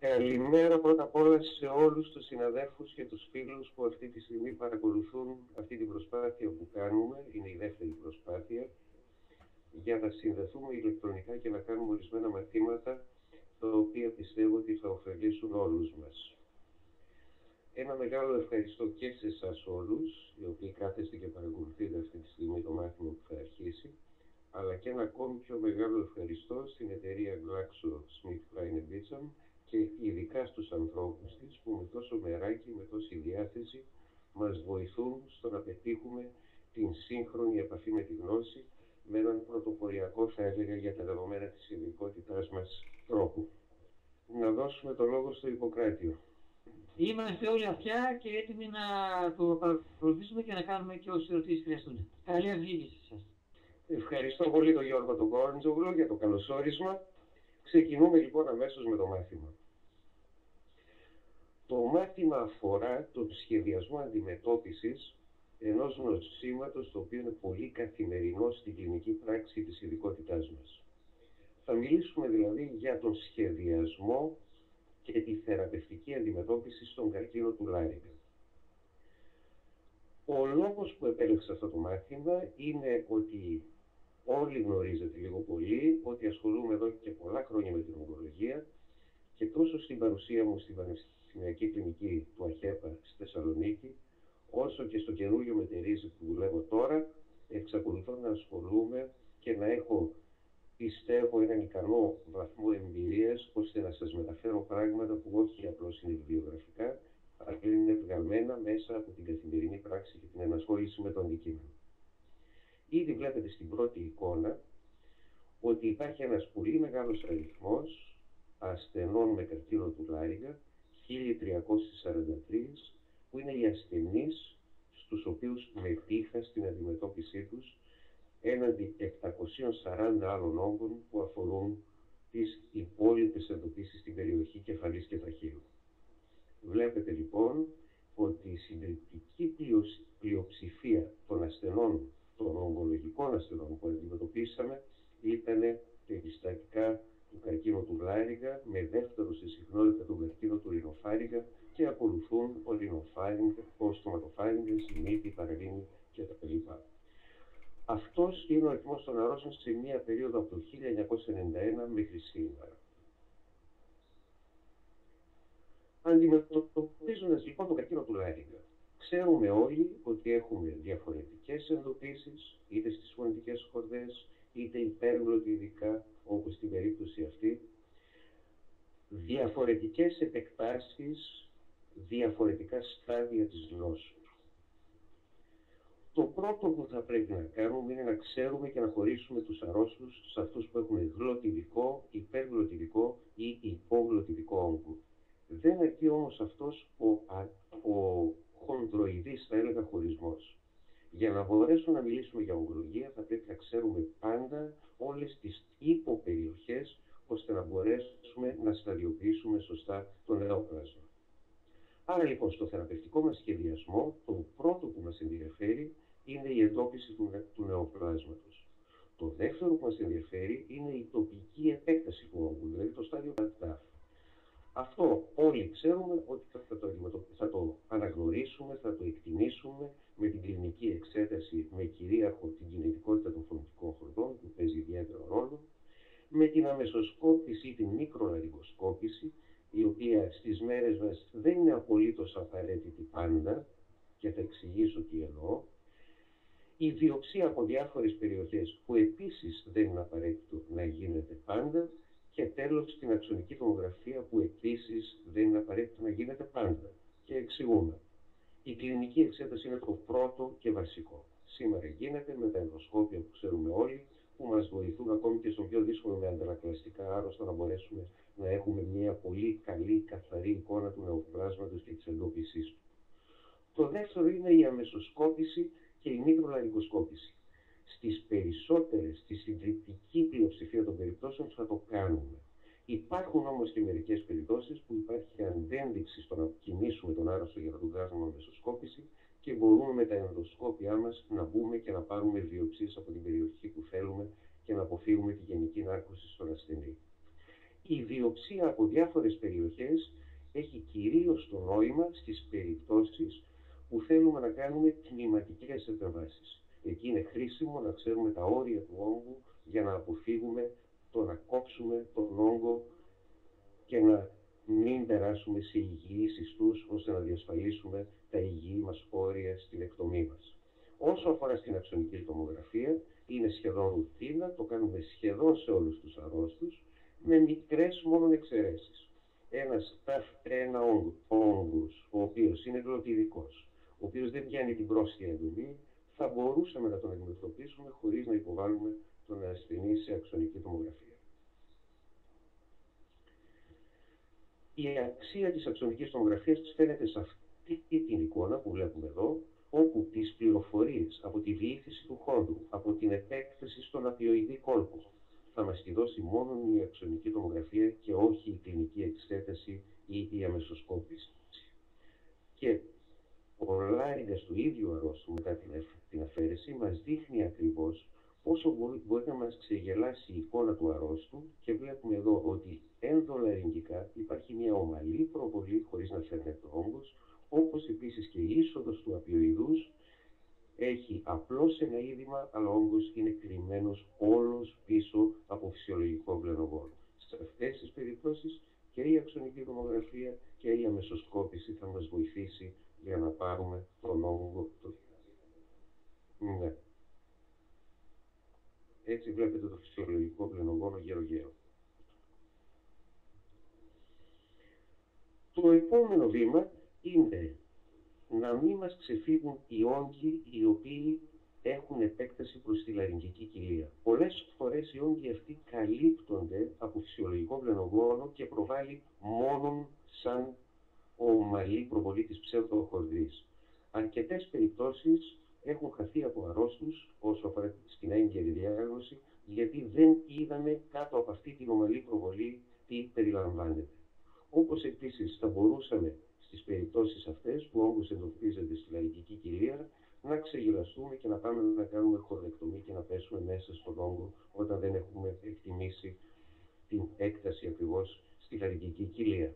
Καλημέρα πρώτα απ' όλα σε όλους τους συναδέλφους και τους φίλους που αυτή τη στιγμή παρακολουθούν αυτή την προσπάθεια που κάνουμε, είναι η δεύτερη προσπάθεια, για να συνδεθούμε ηλεκτρονικά και να κάνουμε ορισμένα μαθήματα τα οποία πιστεύω ότι θα ωφελήσουν όλους μας. Ένα μεγάλο ευχαριστώ και σε εσάς όλους, οι οποίοι κάθεστε και παρακολουθείτε αυτή τη στιγμή το μάθημα που θα αρχίσει, αλλά και ένα ακόμη πιο μεγάλο ευχαριστώ στην εταιρεία GlaxoSmithKline Beecham και ειδικά στους ανθρώπους της που με τόσο μεράκι, με τόση διάθεση μας βοηθούν στο να πετύχουμε την σύγχρονη επαφή με τη γνώση με έναν πρωτοποριακό, θα έλεγα, για τα δεδομένα της ειδικότητάς μας τρόπο. Να δώσουμε το λόγο στο Ιπποκράτιο. Είμαστε όλοι αυτιά και έτοιμοι να το παρακολουθήσουμε και να κάνουμε και όσοι ερωτήσεις χρειαστούν. Καλή αυγή σε εσάς. Ευχαριστώ πολύ τον Γιώργο τον Κόρντζογλου για το καλωσόρισμα. Ξεκινούμε λοιπόν αμέσως με το μάθημα. Το μάθημα αφορά τον σχεδιασμό αντιμετώπισης ενός νοσήματος το οποίο είναι πολύ καθημερινό στην κλινική πράξη της ειδικότητάς μας. Θα μιλήσουμε δηλαδή για τον σχεδιασμό και τη θεραπευτική αντιμετώπιση στον καρκίνο του Λάρικα. Ο λόγος που επέλεξα αυτό το μάθημα είναι ότι όλοι γνωρίζετε λίγο πολύ ότι ασχολούμαι εδώ και πολλά χρόνια με την ογκολογία και τόσο στην παρουσία μου στην Πανεπιστημιακή Κλινική του ΑΧΕΠΑ στη Θεσσαλονίκη, όσο και στο καινούριο μετερίζει που δουλεύω τώρα, εξακολουθώ να ασχολούμαι και να έχω, πιστεύω, έναν ικανό βαθμό εμπειρίας ώστε να σας μεταφέρω πράγματα που όχι απλώς είναι βιβλιογραφικά, αλλά είναι βγαλμένα μέσα από την καθημερινή πράξη και την ενασχόληση με το αντικείμενο. Ήδη βλέπετε στην πρώτη εικόνα ότι υπάρχει ένας πολύ μεγάλος αριθμός ασθενών με καρκίνο του Λάριγα, 1343, που είναι οι ασθενείς στους οποίους μετήχα στην αντιμετώπιση τους έναντι 740 άλλων όγκων που αφορούν τις υπόλοιπες εντοπίσεις στην περιοχή κεφαλής και τραχείου. Βλέπετε λοιπόν ότι η συντριπτική πλειοψηφία των ασθενών, των ογκολογικών ασθενών που αντιμετωπίσαμε ήταν περιστατικά του καρκίνου του Λάριγα με δεύτερο στη συχνότητα του καρκίνου του Ρινοφάριγα και ακολουθούν ο Ρινοφάριγκα, ο στοματοφάριγγας, η μύτη, η παραλίνη κτλ. Αυτός είναι ο αριθμός των αρρώσεων σε μία περίοδο από το 1991 μέχρι σήμερα. Αντιμετωπίζοντας λοιπόν το καρκίνο του Λάριγκα, ξέρουμε όλοι ότι έχουμε διαφορετικές εντοπίσεις, είτε στις φωνητικές χορδές, είτε υπέργλωτιδικά, όπως στην περίπτωση αυτή, διαφορετικές επεκτάσεις, διαφορετικά στάδια της γνώσης. Το πρώτο που θα πρέπει να κάνουμε είναι να ξέρουμε και να χωρίσουμε τους αρρώστους σε αυτούς που έχουν γλωτιδικό, υπεργλωτιδικό ή υπογλωτιδικό όγκο. Δεν αρκεί όμως αυτός ο, ο χοντροειδής, θα έλεγα, χωρισμός. Για να μπορέσουμε να μιλήσουμε για ογκολογία θα πρέπει να ξέρουμε πάντα όλες τις υποπεριοχές ώστε να μπορέσουμε να σταδιοποιήσουμε σωστά το νεόπλασμα. Άρα λοιπόν στο θεραπευτικό μας σχεδιασμό το πρώτο που μας ενδιαφέρει είναι η εντόπιση του, του νεοπλάσματος. Το δεύτερο που μας ενδιαφέρει είναι η τοπική επέκταση του όγκου, δηλαδή το στάδιο ΚΑΤΤΑΦ. Αυτό όλοι ξέρουμε ότι θα το, θα το αναγνωρίσουμε, θα το εκτιμήσουμε με την κλινική εξέταση με κυρίαρχο την κινητικότητα των φωνητικών χορδών που παίζει ιδιαίτερο ρόλο, με την αμεσοσκόπηση ή την μικρολαριγκοσκόπηση, η οποία στις μέρες μας δεν είναι απολύτως απαραίτητη πάντα και θα εξηγήσω τι εννοώ, η βιοψία από διάφορες περιοχές που επίσης δεν είναι απαραίτητο να γίνεται πάντα και τέλος την αξονική τομογραφία που επίσης δεν είναι απαραίτητο να γίνεται πάντα. Και εξηγούμε. Η κλινική εξέταση είναι το πρώτο και βασικό. Σήμερα γίνεται με τα ενδοσκόπια που ξέρουμε όλοι, που μας βοηθούν ακόμη και στο πιο δύσκολο με αντανακλαστικά άρρωστα να μπορέσουμε να έχουμε μια πολύ καλή, καθαρή εικόνα του νεοπλάσματος και της εντόπισής του. Το δεύτερο είναι η αμεσοσκόπηση και η μικρολαρικοσκόπηση. Στις περισσότερες, στη συντριπτική πλειοψηφία των περιπτώσεων θα το κάνουμε. Υπάρχουν όμως και μερικές περιπτώσεις που υπάρχει αντένδειξη στο να κινήσουμε τον άρρωστο για να του βγάζουμε αμεσοσκόπηση και μπορούμε με τα ενδοσκόπια μας να μπούμε και να πάρουμε βιοψίες από την περιοχή που θέλουμε και να αποφύγουμε τη γενική νάρκωση στον ασθενή. Η βιοψία από διάφορες περιοχές έχει κυρίως το νόημα στις περιπτώσεις που θέλουμε να κάνουμε τμηματικές επεμβάσεις. Εκεί είναι χρήσιμο να ξέρουμε τα όρια του όγκου για να αποφύγουμε το να κόψουμε τον όγκο και να μην περάσουμε σε υγιείς ιστούς ώστε να διασφαλίσουμε τα υγιή μας όρια στην εκτομή μας. Όσο αφορά στην αξονική τομογραφία, είναι σχεδόν ρουτίνα, το κάνουμε σχεδόν σε όλους τους αρρώστους, με μικρές μόνο εξαιρέσεις. Ένας ταφ ένα όγκος, ο οποίος είναι γλωτιδικός, ο οποίος δεν πιάνει την πρόσθετη εντολή, θα μπορούσαμε να τον αντιμετωπίσουμε χωρίς να υποβάλουμε τον ασθενή σε αξονική τομογραφία. Η αξία της αξονικής τομογραφίας φαίνεται σε αυτή την εικόνα που βλέπουμε εδώ, όπου τις πληροφορίες από τη διήθηση του χώρου, από την επέκταση στον απειοειδή κόλπο, θα μας τη δώσει μόνο η αξονική τομογραφία και όχι η κλινική εξέταση ή η αμεσοσκόπηση. Και ο λάριδας του ίδιου αρρώστου μετά την αφαίρεση μας δείχνει ακριβώς πόσο μπορεί, μπορεί να μας ξεγελάσει η εικόνα του αρρώστου και βλέπουμε εδώ ότι ενδολαριγκικά υπάρχει μια ομαλή προβολή χωρίς να φαίνεται το όγκος, όπως επίσης και η είσοδος του απειοειδούς έχει απλώς ένα είδημα, αλλά ο όγκος είναι κρυμμένος όλος πίσω από φυσιολογικό βλενογόνο. Σε αυτές τις περιπτώσεις και η αξονική τομογραφία και η αμεσοσκόπηση θα μας βοηθήσει για να πάρουμε τον όγκο. Ναι. Έτσι βλέπετε το φυσιολογικό πλενογόνο γέρο-γέρο. Το επόμενο βήμα είναι να μην μας ξεφύγουν οι όγκοι οι οποίοι έχουν επέκταση προς τη λαρυγγική κοιλία. Πολλές φορές οι όγκοι αυτοί καλύπτονται από φυσιολογικό πλενογόνο και προβάλλει μόνον σαν ομαλή προβολή της ψευδοχορδής. Αρκετές περιπτώσεις έχουν χαθεί από αρρώστους όσο αφορά στην έγκαιρη διάγνωση, γιατί δεν είδαμε κάτω από αυτή την ομαλή προβολή τι περιλαμβάνεται. Όπως επίσης θα μπορούσαμε στις περιπτώσεις αυτές που όγκος εντοπίζεται στη λαϊκική κοιλία να ξεγελαστούμε και να πάμε να κάνουμε χορδεκτομή και να πέσουμε μέσα στον όγκο όταν δεν έχουμε εκτιμήσει την έκταση ακριβώς στη λαϊκική κοιλία.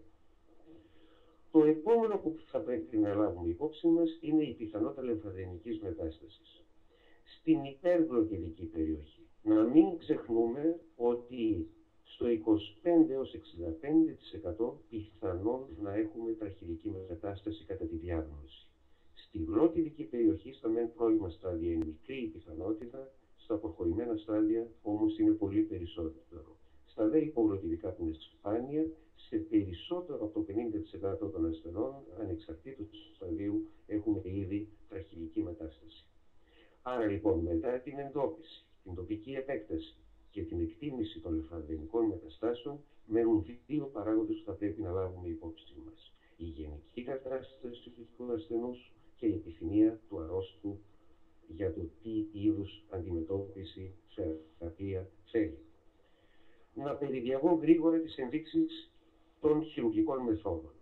Το επόμενο που θα πρέπει να λάβουμε υπόψη μας είναι η πιθανότητα λεμφαδενικής μετάστασης. Στην υπεργλωτιδική περιοχή. Να μην ξεχνούμε ότι στο 25 έως 65% πιθανόν να έχουμε τραχυλική μετάσταση κατά τη διάγνωση. Στη γλωτιδική περιοχή, στα μεν πρώιμα στάδια είναι μικρή η πιθανότητα, στα προχωρημένα στάδια όμως είναι πολύ περισσότερο. Στα δε υπογλωτιδικά που είναι σπάνια, σε περισσότερο από το 50% των ασθενών, ανεξαρτήτως του σταδίου, έχουμε ήδη τραχυλική μετάσταση. Άρα λοιπόν, μετά την εντόπιση, την τοπική επέκταση και την εκτίμηση των λεφαδενικών μεταστάσεων, μένουν δύο παράγοντες που θα πρέπει να λάβουμε υπόψη μας. Η γενική κατάσταση του ασθενούς και η επιθυμία του αρρώστου για το τι είδους αντιμετώπιση θεραπεία θέλει. Να περιδιαβώ γρήγορα τις ενδείξεις των χειρουργικών μεθόδων.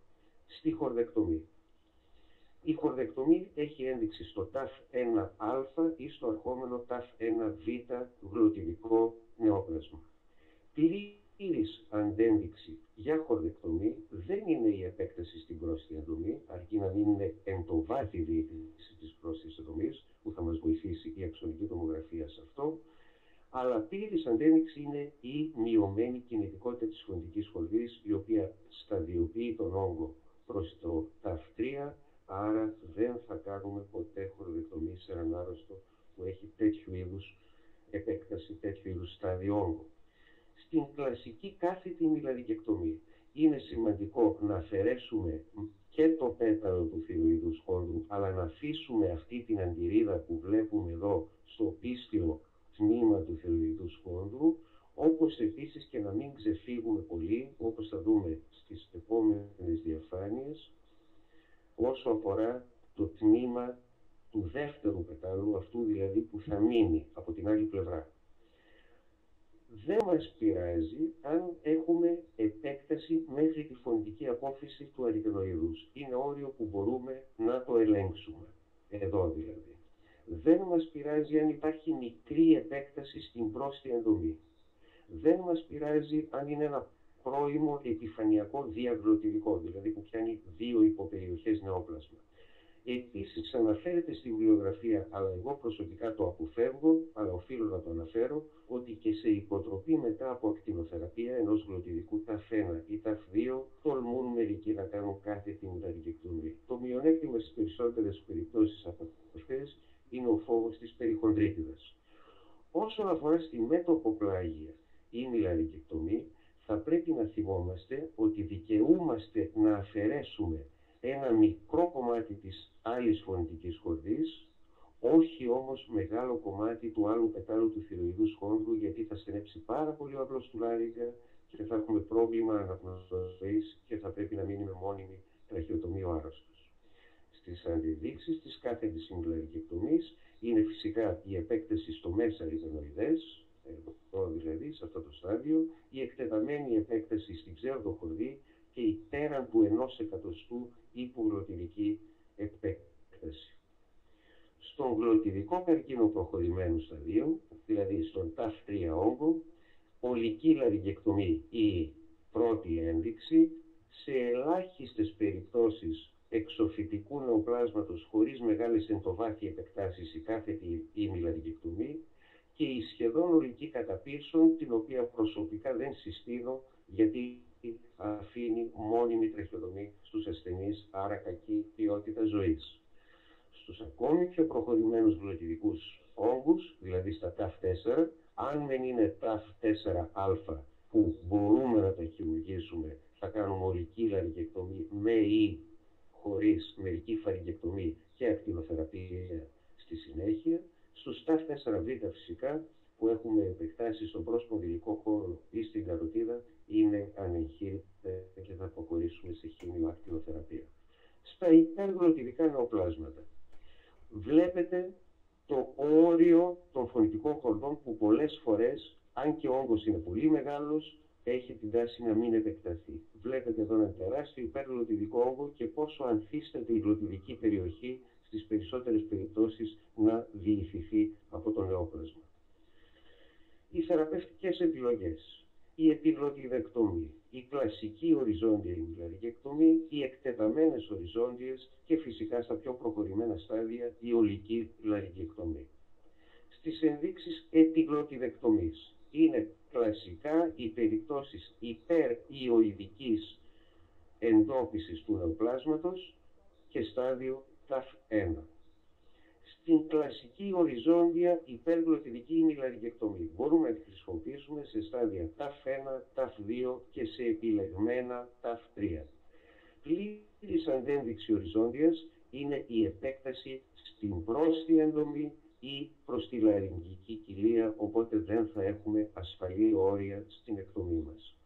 Στη χορδεκτομή. Η χορδεκτομή έχει ένδειξη στο ταφ 1α ή στο αρχόμενο ταφ 1β γλωτιδικό νεόπλασμα. Πλήρης αντένδειξη για χορδεκτομή δεν είναι η επέκταση στην πρόσθετη εντομή, αρκεί να μην είναι εντοβάθη διοίκηση της πρόσθετης εντομής, που θα μας βοηθήσει η αξονική τομογραφία σε αυτό, αλλά πλήρης αντένοιξη είναι η μειωμένη κινητικότητα της χοντικής χορδής, η οποία σταδιοποιεί τον όγκο προς το ταφ3, άρα δεν θα κάνουμε ποτέ χορδεκτομή σε έναν άρρωστο που έχει τέτοιου είδους επέκταση, τέτοιου είδους στάδιο όγκο. Στην κλασική κάθετη μιλαδικεκτομή είναι σημαντικό να αφαιρέσουμε και το πέταλο του θηροειδούς χόνδρου, αλλά να αφήσουμε αυτή την αντιρρίδα που βλέπουμε εδώ στο πίστιο τμήμα του θελοειδού σκόνδρου, όπως επίσης και να μην ξεφύγουμε πολύ, όπως θα δούμε στις επόμενες διαφάνειες, όσο αφορά το τμήμα του δεύτερου πετάλου, αυτού δηλαδή που θα μείνει από την άλλη πλευρά. Δεν μας πειράζει αν έχουμε επέκταση μέχρι τη φωνητική απόφυση του αριθμοειδούς. Είναι όριο που μπορούμε να το ελέγξουμε. Εδώ δηλαδή δεν μας πειράζει αν υπάρχει μικρή επέκταση στην πρόσθετη ενδομή. Δεν μας πειράζει αν είναι ένα πρώιμο επιφανειακό διαγλωτηρικό, δηλαδή που πιάνει δύο υποπεριοχές νεόπλασμα. Επίσης αναφέρεται στη βιβλιογραφία, αλλά εγώ προσωπικά το αποφεύγω, αλλά οφείλω να το αναφέρω, ότι και σε υποτροπή μετά από ακτινοθεραπεία ενός γλωτιδικού ταφ1 ή ταφ2 τολμούν μερικοί να κάνουν κάθετη μηταρικεκτομή. Το μειονέκτημα στις περισσότερες περιπτώσεις από αυτές είναι ο φόβος της περιχοντρίτιδας. Όσον αφορά στη μέτωποπλάγια ή μιλαρικεκτομή, θα πρέπει να θυμόμαστε ότι δικαιούμαστε να αφαιρέσουμε ένα μικρό κομμάτι της άλλης φωνητικής χορδής, όχι όμως μεγάλο κομμάτι του άλλου πετάλου του θηροειδούς χόνδρου, γιατί θα στενέψει πάρα πολύ ο απλός του λάρικα και θα έχουμε πρόβλημα αναπνοής και θα πρέπει να μείνει με μόνιμη τραχιοτομή ο άρρωστος. Στις αντιδείξεις της κάθε συγκλαρικεκτομής είναι φυσικά η επέκταση στο μέσα ριζανοειδές, εδώ δηλαδή σε αυτό το στάδιο, η εκτεταμένη επέκταση στην ψευδοχορδή και η πέραν του ενός εκατοστού υπογλωτιδική επέκταση. Στον γλωτιδικό καρκίνο προχωρημένου σταδίου, δηλαδή στον ΤΑΦ3 όγκο, ολική λαρυγγεκτομή ή πρώτη ένδειξη, σε ελάχιστες περιπτώσεις εξοφυτικού νεοπλάσματος χωρίς μεγάλες εντοβάθει επεκτάσεις ή κάθετη ημιλαρυγγεκτομή και η σχεδόν ολική καταπίρσον, την οποία προσωπικά δεν συστήνω γιατί αφήνει μόνιμη τραχιοδομή στους ασθενείς, άρα κακή ποιότητα ζωής. Στους ακόμη πιο προχωρημένους γλωτιδικούς όγκους, δηλαδή στα TAF4, αν δεν είναι TAF4α που μπορούμε να τα χειρουργήσουμε, θα κάνουμε ολική λαρικεκτομή με ή χωρίς μερική φαρικεκτομή και ακτινοθεραπεία στη συνέχεια. Στους TAF4β φυσικά που έχουμε επεκτάσεις στον πρόσωπο χώρο ή στην καροτίδα είναι ανεγχείρητα και θα αποχωρήσουμε σε χημio ακτινοθεραπεία. Στα υπεργλωτιδικά νεοπλάσματα βλέπετε το όριο των φωνητικών χορδών που πολλές φορές, αν και ο όγκος είναι πολύ μεγάλος, έχει την τάση να μην επεκταθεί. Βλέπετε εδώ ένα τεράστιο υπεργλωτιδικό όγκο και πόσο ανθίσταται η γλωτιδική περιοχή στις περισσότερες περιπτώσεις να διηθηθεί από το νεόπλασμα. Οι θεραπευτικές επιλογές η επιγλωτιδεκτομή, η κλασική οριζόντια ημιλαρικεκτομή, οι εκτεταμένες οριζόντιες και φυσικά στα πιο προχωρημένα στάδια η ολική λαρικεκτομή. Στις ενδείξεις επιγλωτιδεκτομής είναι κλασικά οι περιπτώσεις υπερ-ιοειδικής εντόπισης του νεοπλάσματος και στάδιο ΤΑΦ1 στην κλασική οριζόντια υπεργλωτιδική ημιλαρικεκτομή. Μπορούμε να τη χρησιμοποιήσουμε σε στάδια ΤΑΦ1, ΤΑΦ2 και σε επιλεγμένα ΤΑΦ3. Πλήρης αντένδειξη οριζόντιας είναι η επέκταση στην πρόσθετη εντομή ή προς τη λαρυγγική κοιλία, οπότε δεν θα έχουμε ασφαλή όρια στην εκτομή μας.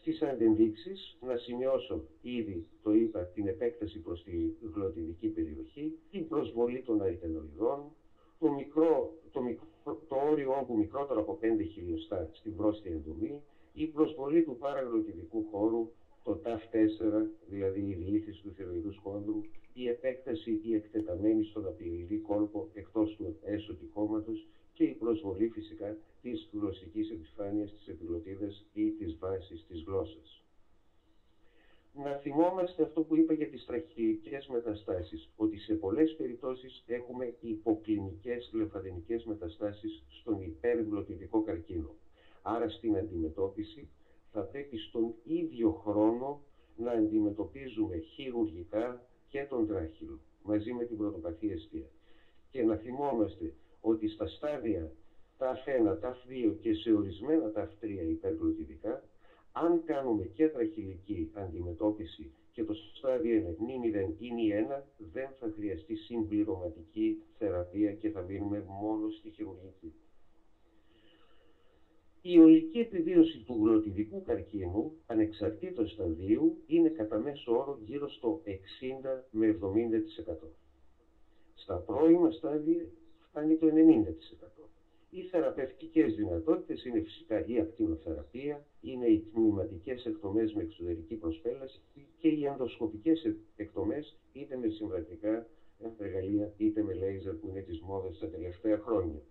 Στις αντενδείξεις να σημειώσω ήδη, το είπα, την επέκταση προς τη γλωτιδική περιοχή, την προσβολή των αιτενοειδών, το, μικρό, το, μικρό, το όριο όγκου μικρότερο από 5 χιλιοστά στην πρόσθετη εντομή, η προσβολή του παραγλωτιδικού χώρου, το TAF4, δηλαδή η διήθηση του θηροειδούς χόνδρου, η επέκταση ή εκτεταμένη στον απειλή κόλπο εκτός του έσω κόμματος και η προσβολή φυσικά της γλωσσικής επιφάνειας της επιλωτίδας ή της βάσης της γλώσσας. Να θυμόμαστε αυτό που είπα για τις τραχυικές μεταστάσεις, ότι σε πολλές περιπτώσεις έχουμε υποκλινικές λεφαδενικές μεταστάσεις στον υπεργλωτιδικό καρκίνο. Άρα στην αντιμετώπιση θα πρέπει στον ίδιο χρόνο να αντιμετωπίζουμε χειρουργικά και τον τράχυλο, μαζί με την πρωτοπαθή αιστεία. Και να θυμόμαστε ότι στα στάδια τα 1, τα 2 και σε ορισμένα τα 3 υπεργλωτιδικά, αν κάνουμε και τραχυλική αντιμετώπιση και το στάδιο είναι νη 0 ή νη 1, δεν θα χρειαστεί συμπληρωματική θεραπεία και θα μείνουμε μόνο στη χειρουργική. Η ολική επιβίωση του γλωτιδικού καρκίνου, ανεξαρτήτως σταδίου, είναι κατά μέσο όρο γύρω στο 60 με 70%. Στα πρώιμα στάδια φτάνει το 90%. Οι θεραπευτικές δυνατότητες είναι φυσικά η ακτινοθεραπεία, είναι οι τμηματικές εκτομές με εξωτερική προσπέλαση και οι ενδοσκοπικές εκτομές είτε με συμβατικά εργαλεία είτε με λέιζερ που είναι της μόδας τα τελευταία χρόνια.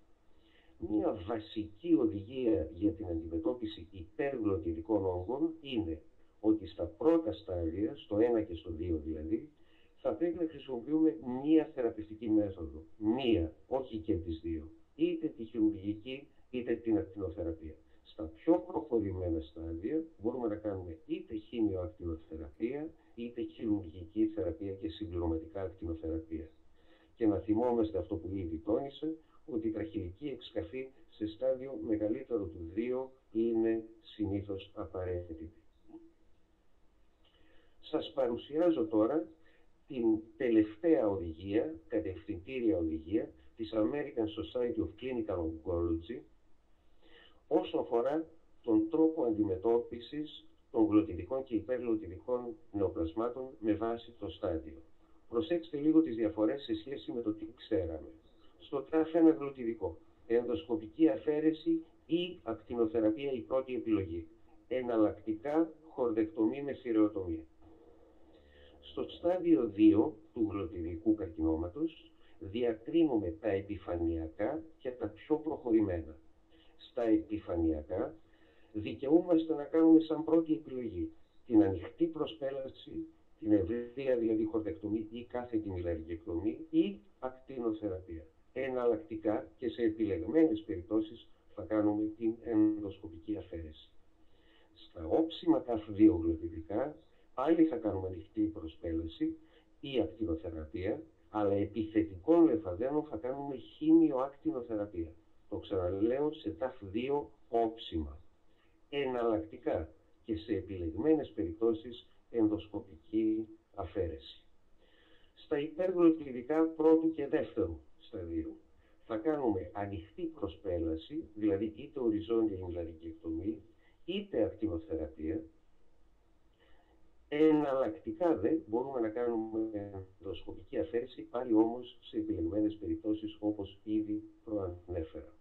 Μία βασική οδηγία για την αντιμετώπιση υπεργλωτιδικών όγκων είναι ότι στα πρώτα στάδια, στο 1 και στο 2 δηλαδή, θα πρέπει να χρησιμοποιούμε μία θεραπευτική μέθοδο. Μία, όχι και τις δύο. Είτε τη χειρουργική, είτε την ακτινοθεραπεία. Στα πιο προχωρημένα στάδια μπορούμε να κάνουμε είτε χημειοακτινοθεραπεία, είτε χειρουργική θεραπεία και συμπληρωματικά ακτινοθεραπεία. Και να θυμόμαστε αυτό που ήδη τόνισα, ότι η τραχυλική εξκαφή σε στάδιο μεγαλύτερο του 2 είναι συνήθως απαραίτητη. Σας παρουσιάζω τώρα την τελευταία οδηγία, κατευθυντήρια οδηγία της American Society of Clinical Oncology όσο αφορά τον τρόπο αντιμετώπισης των γλωτιδικών και υπεργλωτιδικών νεοπλασμάτων με βάση το στάδιο. Προσέξτε λίγο τις διαφορές σε σχέση με το τι ξέραμε. Στο τράφ γλωτιδικό, ενδοσκοπική αφαίρεση ή ακτινοθεραπεία η πρώτη επιλογή. Εναλλακτικά χορδεκτομή με θηρεοτομία. Στο στάδιο 2 του γλωτιδικού καρκινώματος διακρίνουμε τα επιφανειακά και τα πιο προχωρημένα. Στα επιφανειακά δικαιούμαστε να κάνουμε σαν πρώτη επιλογή την ανοιχτή προσπέλαση, την ευρεία δηλαδή χορδεκτομή ή κάθετη μιλαργεκτομή ή ακτινοθεραπεία. Εναλλακτικά και σε επιλεγμένες περιπτώσεις θα κάνουμε την ενδοσκοπική αφαίρεση. Στα όψιμα καφ2 γλωτιδικά πάλι θα κάνουμε ανοιχτή προσπέλαση ή ακτινοθεραπεία, αλλά επιθετικών λεφαδένων θα κάνουμε χήμιο-ακτινοθεραπεία. Το ξαναλέω σε ταφ 2 όψιμα. Εναλλακτικά και σε επιλεγμένες περιπτώσεις ενδοσκοπική αφαίρεση. Στα υπεργλωτιδικά πρώτου και δεύτερου σταδίου θα κάνουμε ανοιχτή προσπέλαση, δηλαδή είτε οριζόντια ημιλαρικεκτομή, είτε ακτινοθεραπεία, Εναλλακτικά δε μπορούμε να κάνουμε ενδοσκοπική αφαίρεση, πάλι όμως σε επιλεγμένες περιπτώσεις όπως ήδη προανέφερα.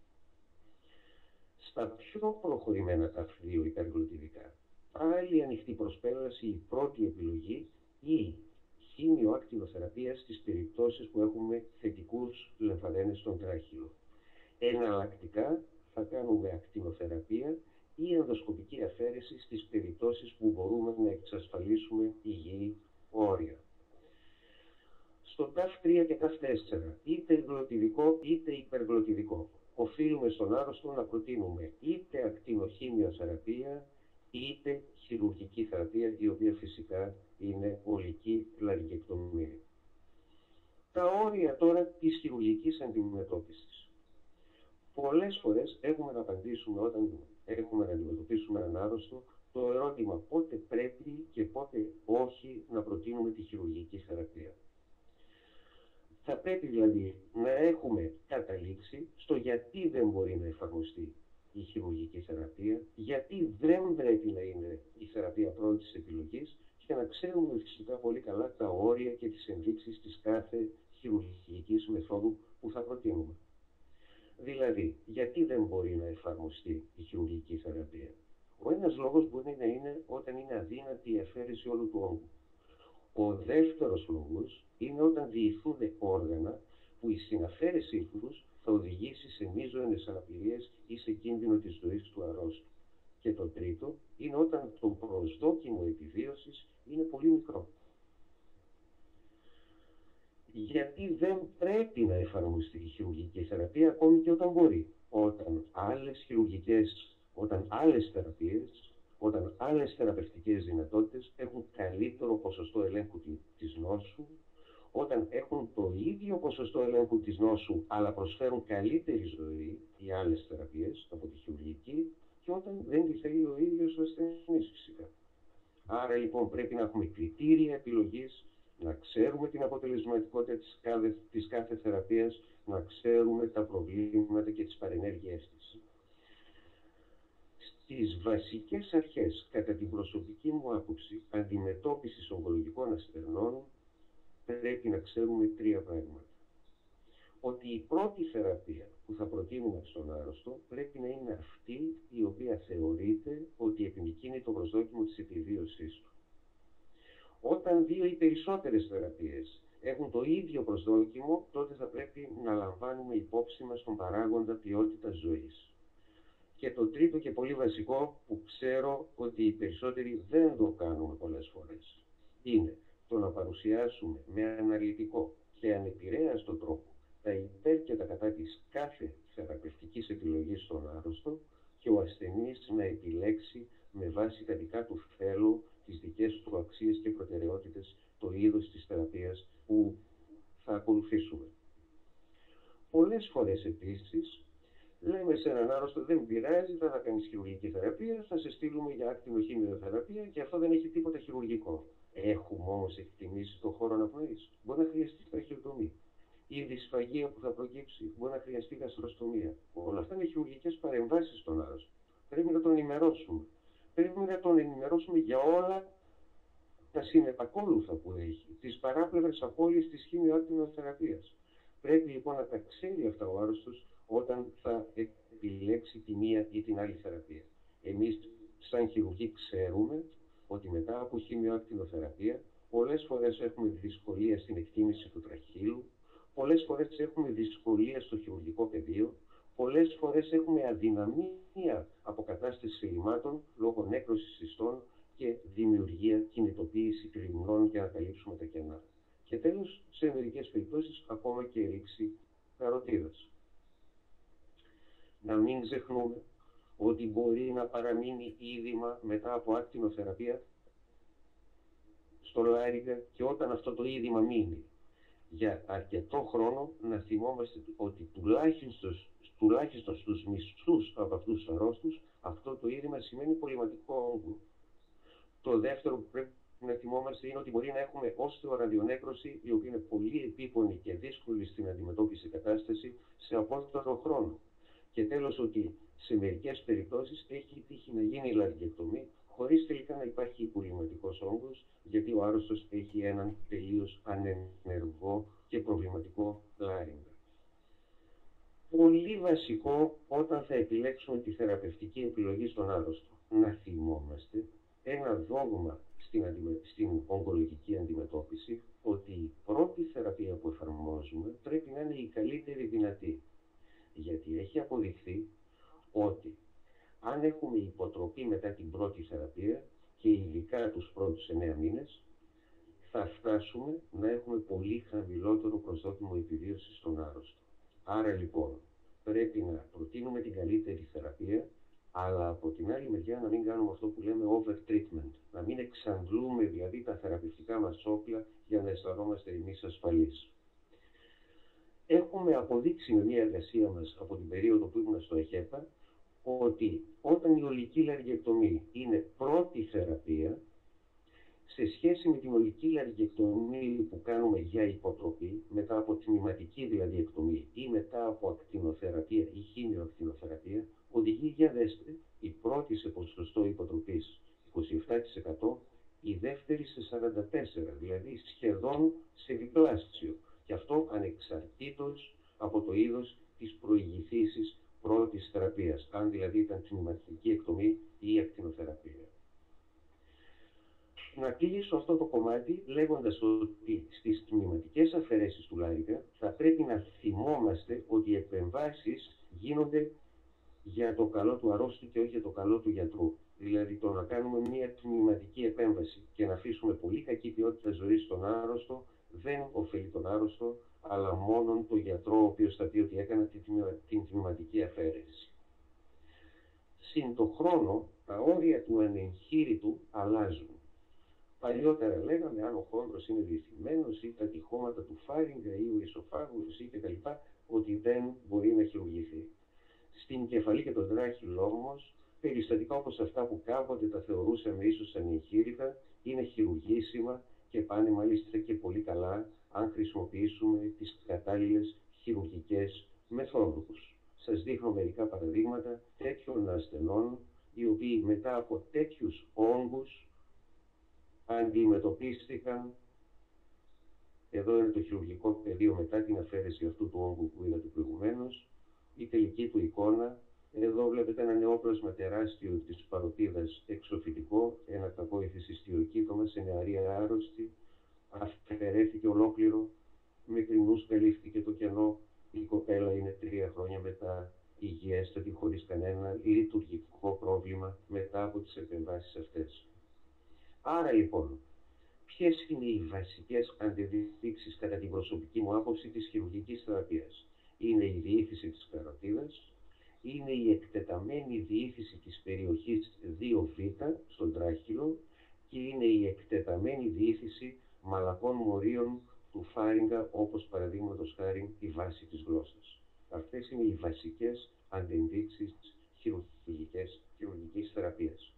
Στα πιο προχωρημένα ταφλίου υπεργλωτιδικά, πάλι ανοιχτή προσπέλαση η πρώτη επιλογή ή χήμιο ακτινοθεραπεία στις περιπτώσεις που έχουμε θετικούς λεμφαδένες στον τράχυλο. Εναλλακτικά θα κάνουμε ακτινοθεραπεία ή ενδοσκοπική αφαίρεση στις περιπτώσεις που μπορούμε να εξασφαλίσουμε υγιή όρια. Στο ΤΑΦ3 και ΤΑΦ4, είτε γλωτιδικό είτε υπεργλωτιδικό, οφείλουμε στον άρρωστο να προτείνουμε είτε ακτινοχήμιο θεραπεία, είτε χειρουργική θεραπεία, η οποία φυσικά είναι ολική λαργεκτομία. Τα όρια τώρα της χειρουργικής αντιμετώπισης. Πολλές φορές έχουμε να απαντήσουμε όταν έχουμε να αντιμετωπίσουμε έναν άρρωστο το ερώτημα πότε πρέπει και πότε όχι να προτείνουμε τη χειρουργική θεραπεία. Θα πρέπει δηλαδή να έχουμε καταλήξει στο γιατί δεν μπορεί να εφαρμοστεί η χειρουργική θεραπεία, γιατί δεν πρέπει να είναι η θεραπεία πρώτης επιλογής και να ξέρουμε φυσικά πολύ καλά τα όρια και τις ενδείξεις της κάθε χειρουργικής μεθόδου που θα προτείνουμε. Δηλαδή, γιατί δεν μπορεί να εφαρμοστεί η χειρουργική θεραπεία; Ο ένας λόγος μπορεί να είναι όταν είναι αδύνατη η αφαίρεση όλου του όγκου. Ο δεύτερος λόγος είναι όταν διηθούν όργανα που η συναφαίρεσή τους θα οδηγήσει σε μείζονες αναπηρίες ή σε κίνδυνο της ζωής του αρρώστου. Και το τρίτο είναι όταν το προσδόκιμο επιβίωσης είναι πολύ μικρό γιατί δεν πρέπει να εφαρμοστεί η χειρουργική θεραπεία ακόμη και όταν μπορεί. Όταν άλλες χειρουργικές, όταν άλλες θεραπείες, όταν άλλες θεραπευτικές δυνατότητες έχουν καλύτερο ποσοστό ελέγχου της νόσου, όταν έχουν το ίδιο ποσοστό ελέγχου της νόσου αλλά προσφέρουν καλύτερη ζωή οι άλλες θεραπείες από τη χειρουργική και όταν δεν τη θέλει ο ίδιος ο ασθενής φυσικά. Άρα λοιπόν πρέπει να έχουμε κριτήρια επιλογής να ξέρουμε την αποτελεσματικότητα της κάθε, της κάθε θεραπείας, να ξέρουμε τα προβλήματα και τις παρενέργειές της. Στις βασικές αρχές, κατά την προσωπική μου άποψη, αντιμετώπισης ογκολογικών ασθενών, πρέπει να ξέρουμε τρία πράγματα. Ότι η πρώτη θεραπεία που θα προτείνουμε στον άρρωστο πρέπει να είναι αυτή η οποία θεωρείται ότι επιμηκύνει το προσδόκιμο της επιβίωσής του. Όταν δύο ή περισσότερες θεραπείες έχουν το ίδιο προσδόκιμο, τότε θα πρέπει να λαμβάνουμε υπόψη μας τον παράγοντα ποιότητας ζωής. Και το τρίτο και πολύ βασικό που ξέρω ότι οι περισσότεροι δεν το κάνουμε πολλές φορές είναι το να παρουσιάσουμε με αναλυτικό και ανεπηρέαστο τρόπο τα υπέρ και τα κατά της κάθε θεραπευτικής επιλογής στον άρρωστο και ο ασθενής να επιλέξει με βάση τα δικά του θέλω, τις δικές του αξίες και προτεραιότητες το είδος της θεραπείας που θα ακολουθήσουμε. Πολλές φορές επίσης λέμε σε έναν άρρωστο δεν πειράζει, θα, θα κάνεις χειρουργική θεραπεία, θα σε στείλουμε για άκτινο χημειοθεραπεία και αυτό δεν έχει τίποτα χειρουργικό. Έχουμε όμως εκτιμήσεις τον χώρο αναπνοής. Μπορεί να χρειαστεί τραχιοτομή. Η δυσφαγία που θα προκύψει μπορεί να χρειαστεί γαστροστομία. Όλα αυτά είναι χειρουργικές παρεμβάσεις στον άρρωστο. Πρέπει να τον ενημερώσουμε. Πρέπει να τον ενημερώσουμε για όλα τα συνεπακόλουθα που έχει, τις παράπλευρες απώλειες της χημειοακτινοθεραπείας. Πρέπει λοιπόν να τα ξέρει αυτά ο άρρωστος όταν θα επιλέξει τη μία ή την άλλη θεραπεία. Εμείς σαν χειρουργοί ξέρουμε ότι μετά από χημειοακτινοθεραπεία πολλές φορές έχουμε δυσκολία στην εκτίμηση του τραχύλου, πολλές φορές έχουμε δυσκολία στο χειρουργικό πεδίο, πολλές φορές έχουμε αδυναμία αποκατάστασης ελλημάτων λόγω νέκρωσης ιστών και δημιουργία, κινητοποίηση κρυμνών για να καλύψουμε τα κενά. Και τέλος, σε μερικές περιπτώσεις, ακόμα και ρήξη καροτίδας. Να μην ξεχνούμε ότι μπορεί να παραμείνει είδημα μετά από ακτινοθεραπεία στο λάρικα και όταν αυτό το είδημα μείνει για αρκετό χρόνο να θυμόμαστε ότι τουλάχιστον, τουλάχιστον στους μισθούς από αυτούς τους αρρώστους αυτό το είδημα σημαίνει πολυματικό όγκο. Το δεύτερο που πρέπει να θυμόμαστε είναι ότι μπορεί να έχουμε ραδιονέκρωση η οποία είναι πολύ επίπονη και δύσκολη στην αντιμετώπιση κατάσταση σε απότερο χρόνο. Και τέλος ότι σε μερικές περιπτώσεις έχει τύχει να γίνει λαργεκτομή χωρίς τελικά να υπάρχει υπολοιματικός όγκος, γιατί ο άρρωστος έχει έναν τελείως ανενεργό και προβληματικό λάριγκα. Πολύ βασικό όταν θα επιλέξουμε τη θεραπευτική επιλογή στον άρρωστο. Να θυμόμαστε ένα δόγμα στην, στην ογκολογική αντιμετώπιση ότι η πρώτη θεραπεία που εφαρμόζουμε πρέπει να είναι η καλύτερη δυνατή. Γιατί έχει αποδειχθεί ότι αν έχουμε υποτροπή μετά την πρώτη θεραπεία και ειδικά τους πρώτους 9 μήνες, θα φτάσουμε να έχουμε πολύ χαμηλότερο προσδόκιμο επιβίωσης στον άρρωστο. Άρα λοιπόν πρέπει να προτείνουμε την καλύτερη θεραπεία, αλλά από την άλλη μεριά να μην κάνουμε αυτό που λέμε over-treatment, να μην εξαντλούμε δηλαδή τα θεραπευτικά μας όπλα για να αισθανόμαστε εμείς ασφαλείς. Έχουμε αποδείξει με μια εργασία μας από την περίοδο που ήμουν στο ΕΧΕΠΑ ότι όταν η ολική λαργεκτομή είναι πρώτη θεραπεία, σε σχέση με την ολική λαργεκτομή που κάνουμε για υποτροπή, μετά από τμηματική δηλαδή εκτομή ή μετά από ακτινοθεραπεία ή χημειοακτινοθεραπεία, οδηγεί για δέστε η πρώτη σε ποσοστό υποτροπής 27%, η δεύτερη σε 44%, δηλαδή σχεδόν σε διπλάσιο. Και αυτό ανεξαρτήτως από το είδος της προηγηθήσης πρώτης θεραπείας, αν δηλαδή ήταν τμηματική εκτομή ή ακτινοθεραπεία. Να κλείσω αυτό το κομμάτι λέγοντας ότι στις τμηματικές αφαιρέσεις του Λάρικα θα πρέπει να θυμόμαστε ότι οι επεμβάσεις γίνονται για το καλό του αρρώστου και όχι για το καλό του γιατρού. Δηλαδή το να κάνουμε μια τμηματική επέμβαση και να αφήσουμε πολύ κακή ποιότητα ζωής στον άρρωστο δεν ωφελεί τον άρρωστο, αλλά μόνο τον γιατρό ο οποίος θα πει ότι έκανε την τμηματική αφαίρεση. Συν το χρόνο, τα όρια του ανεγχείρητου αλλάζουν. Παλιότερα λέγαμε αν ο χόντρος είναι διηθυμένος ή τα τυχώματα του φάριγγα ή ο ισοφάγους ή κτλ. ότι δεν μπορεί να χειρουργηθεί. Στην κεφαλή και τον τράχυλο όμως, περιστατικά όπως αυτά που κάποτε τα θεωρούσαμε ίσως ανεγχείρητα, είναι χειρουργήσιμα και πάνε μάλιστα και πολύ καλά αν χρησιμοποιήσουμε τις κατάλληλες χειρουργικές μεθόδους. Σας δείχνω μερικά παραδείγματα τέτοιων ασθενών οι οποίοι μετά από τέτοιους όγκους αντιμετωπίστηκαν εδώ είναι το χειρουργικό πεδίο μετά την αφαίρεση αυτού του όγκου που είδατε προηγουμένως, η τελική του εικόνα. Εδώ βλέπετε ένα νεόπλασμα τεράστιο της παροτίδας εξοφυτικό, ένα κακό ηθισιστιοκύτωμα σε νεαρή άρρωστη, αφαιρέθηκε ολόκληρο, με κρινούς καλύφθηκε το κενό, η κοπέλα είναι τρία χρόνια μετά υγιέστατη χωρίς κανένα λειτουργικό πρόβλημα μετά από τις επεμβάσεις αυτές. Άρα λοιπόν, ποιες είναι οι βασικές αντιδείξεις κατά την προσωπική μου άποψη της χειρουργικής θεραπείας; Είναι η διήθηση της καροτίδας, είναι η εκτεταμένη διήθηση της περιοχής 2β στον τράχυλο και είναι η εκτεταμένη διήθηση μαλακών μορίων του φάριγγα όπως παραδείγματος χάρη η βάση της γλώσσας. Αυτές είναι οι βασικές αντενδείξεις χειρουργικής, χειρουργικής θεραπείας.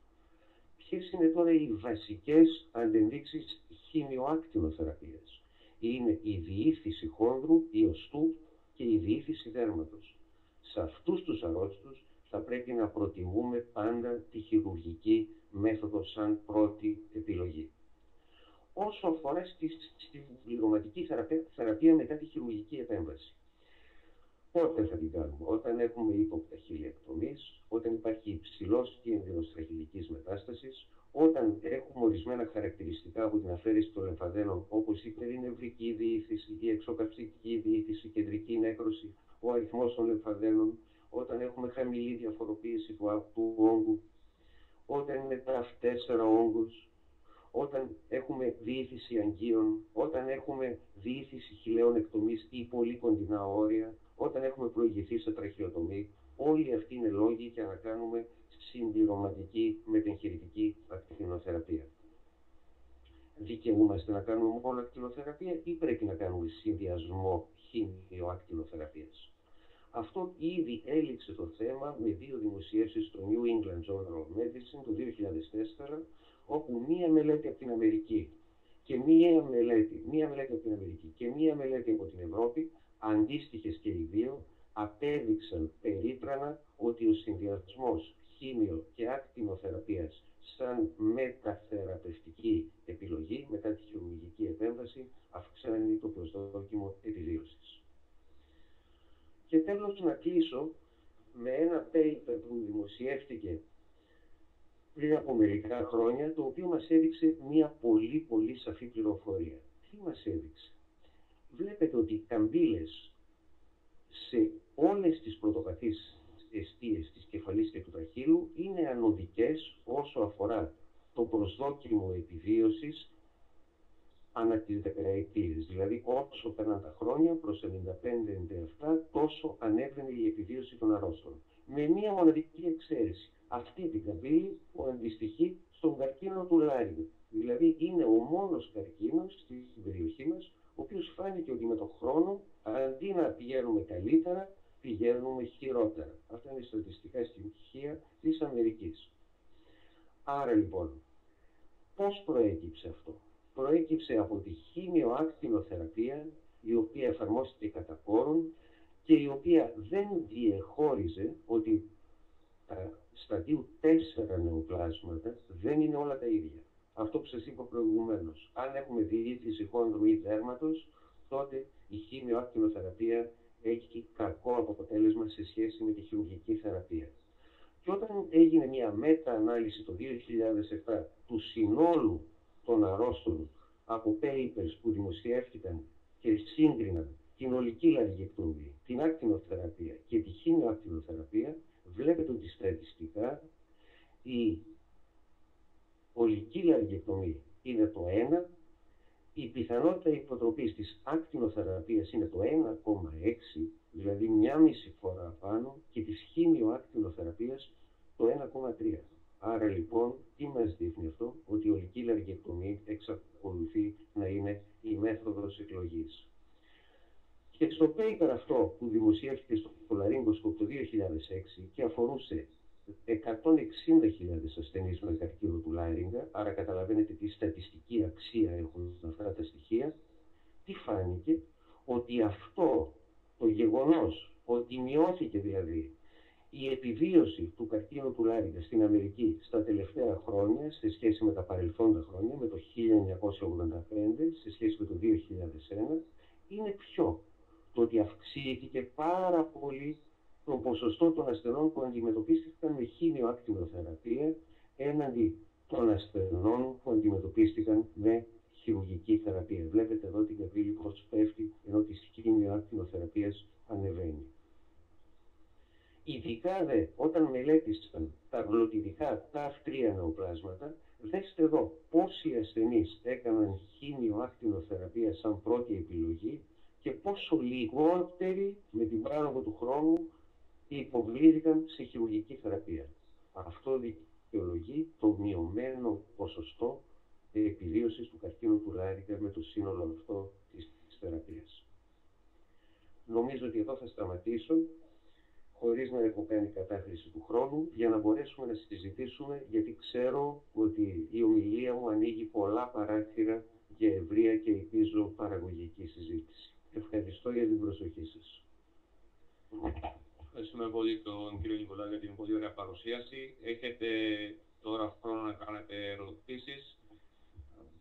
Ποιες είναι τώρα οι βασικές αντενδείξεις χημειοάκτινοθεραπείας. Είναι η διήθηση χόνδρου, η οστού και η διήθηση δέρματος. Σε αυτούς τους αρρώστους θα πρέπει να προτιμούμε πάντα τη χειρουργική μέθοδο σαν πρώτη επιλογή. Όσο αφορά στη, στη πληρωματική θεραπεία, θεραπεία μετά τη χειρουργική επέμβαση. Πότε θα την κάνουμε, όταν έχουμε ύποπτα χιλιακτομής, όταν υπάρχει υψηλός κίνδυνος τραχυλικής μετάστασης, όταν έχουμε ορισμένα χαρακτηριστικά από την αφαίρεση των λεμφαδένων, όπως η περινευρική διήθηση, η εξωκαυστική διήθηση, η κεντρική νέκρωση, ο αριθμός των λεμφαδένων, όταν έχουμε χαμηλή διαφοροποίηση του, του όγκου, όταν είναι τα τέσσερα όγκους, όταν έχουμε διήθηση αγγείων, όταν έχουμε διήθηση χιλέων εκτομής ή πολύ κοντινά όρια, όταν έχουμε προηγηθεί σε τραχιοτομή, όλοι αυτοί είναι λόγοι για να κάνουμε συμπληρωματική μετεγχειρητική ακτινοθεραπεία. Δικαιούμαστε να κάνουμε μόνο ακτινοθεραπεία ή πρέπει να κάνουμε συνδυασμό χημιο-ακτινοθεραπείας. Αυτό ήδη έληξε το θέμα με δύο δημοσιεύσεις στο New England Journal of Medicine το 2004, όπου μία μελέτη από την Αμερική και μία μελέτη, μία μελέτη από την Αμερική και μία μελέτη από την Ευρώπη αντίστοιχες και οι δύο, απέδειξαν περίτρανα ότι ο συνδυασμός χήμιο και ακτινοθεραπείας σαν μεταθεραπευτική επιλογή μετά τη χειρουργική επέμβαση αυξάνει το προσδόκιμο επιβίωσης. Και τέλος να κλείσω με ένα paper που δημοσιεύτηκε πριν από μερικά χρόνια, το οποίο μας έδειξε μία πολύ πολύ σαφή πληροφορία. Τι μας έδειξε; Βλέπετε ότι οι καμπύλες σε όλες τις πρωτοπαθείς αιστείες της κεφαλής και του τραχύλου είναι ανωδικές όσο αφορά το προσδόκιμο επιβίωσης ανά τις δεκαετίες. Δηλαδή όσο πέραν τα χρόνια προς 95-97 τόσο ανέβαινε η επιβίωση των αρρώστων. Με μία μοναδική εξαίρεση. Αυτή την καμπύλη που αντιστοιχεί στον καρκίνο του Λάριου. Δηλαδή είναι ο μόνος καρκίνος στην περιοχή μας ο οποίος φάνηκε ότι με τον χρόνο, αντί να πηγαίνουμε καλύτερα, πηγαίνουμε χειρότερα. Αυτά είναι στατιστικά στοιχεία της Αμερικής. Άρα λοιπόν, πώς προέκυψε αυτό; Προέκυψε από τη χήμιο-ακτινοθεραπεία, η οποία εφαρμόστηκε κατά κόρον και η οποία δεν διεχώριζε ότι τα σταδίου 4 νεοπλάσματα δεν είναι όλα τα ίδια αυτό που σας είπα προηγουμένως. Αν έχουμε διήθηση χόνδρου ή δέρματος, τότε η χήμιο ακτινοθεραπεία έχει κακό αποτέλεσμα σε σχέση με τη χειρουργική θεραπεία. Και όταν έγινε μια μετα-ανάλυση το 2007 του συνόλου των αρρώστων από papers που δημοσιεύτηκαν και σύγκριναν την ολική λαργεκτομία, την ακτινοθεραπεία και τη χήμιο ακτινοθεραπεία, βλέπετε ότι στατιστικά η ολική λαργεκτομή είναι το 1, η πιθανότητα υποτροπής της ακτινοθεραπείας είναι το 1,6, δηλαδή μια μισή φορά πάνω, και της χήμιο-ακτινοθεραπείας το 1,3. Άρα λοιπόν, τι μας δείχνει αυτό, ότι η ολική λαργεκτομή εξακολουθεί να είναι η μέθοδος εκλογής. Και στο paper αυτό που δημοσιεύτηκε στο Laryngoscope το 2006 και αφορούσε 160.000 ασθενείς με καρκίνο του Λάιριγκα, άρα καταλαβαίνετε τι στατιστική αξία έχουν αυτά τα στοιχεία, τι φάνηκε, ότι αυτό το γεγονός ότι μειώθηκε δηλαδή η επιβίωση του καρκίνου του Λάριγκα στην Αμερική στα τελευταία χρόνια, σε σχέση με τα παρελθόντα χρόνια, με το 1985, σε σχέση με το 2001, είναι πιο το ότι αυξήθηκε πάρα πολύ το ποσοστό των ασθενών που αντιμετωπίστηκαν με χήμιο ακτινοθεραπεία έναντι των ασθενών που αντιμετωπίστηκαν με χειρουργική θεραπεία. Βλέπετε εδώ την καβίλη πώς πέφτει, ενώ της χήμιο ακτινοθεραπείας ανεβαίνει. Ειδικά δε, όταν μελέτησαν τα γλωτιδικά, τα αυτρία νεοπλάσματα, δέστε εδώ πόσοι ασθενείς έκαναν χήμιο ακτινοθεραπεία σαν πρώτη επιλογή και πόσο λιγότεροι με την πάροδο του χρόνου υποβλήθηκαν σε χειρουργική θεραπεία. Αυτό δικαιολογεί το μειωμένο ποσοστό επιβίωσης του καρκίνου του Λάρικα με το σύνολο αυτό της θεραπείας. Νομίζω ότι εδώ θα σταματήσω χωρίς να έχω κάνει κατάχρηση του χρόνου για να μπορέσουμε να συζητήσουμε γιατί ξέρω ότι η ομιλία μου ανοίγει πολλά παράθυρα για ευρεία και ελπίζω παραγωγική συζήτηση. Ευχαριστώ για την προσοχή σας. Ευχαριστούμε πολύ τον κύριο Νικολά για την πολύ ωραία παρουσίαση. Έχετε τώρα χρόνο να κάνετε ερωτήσεις.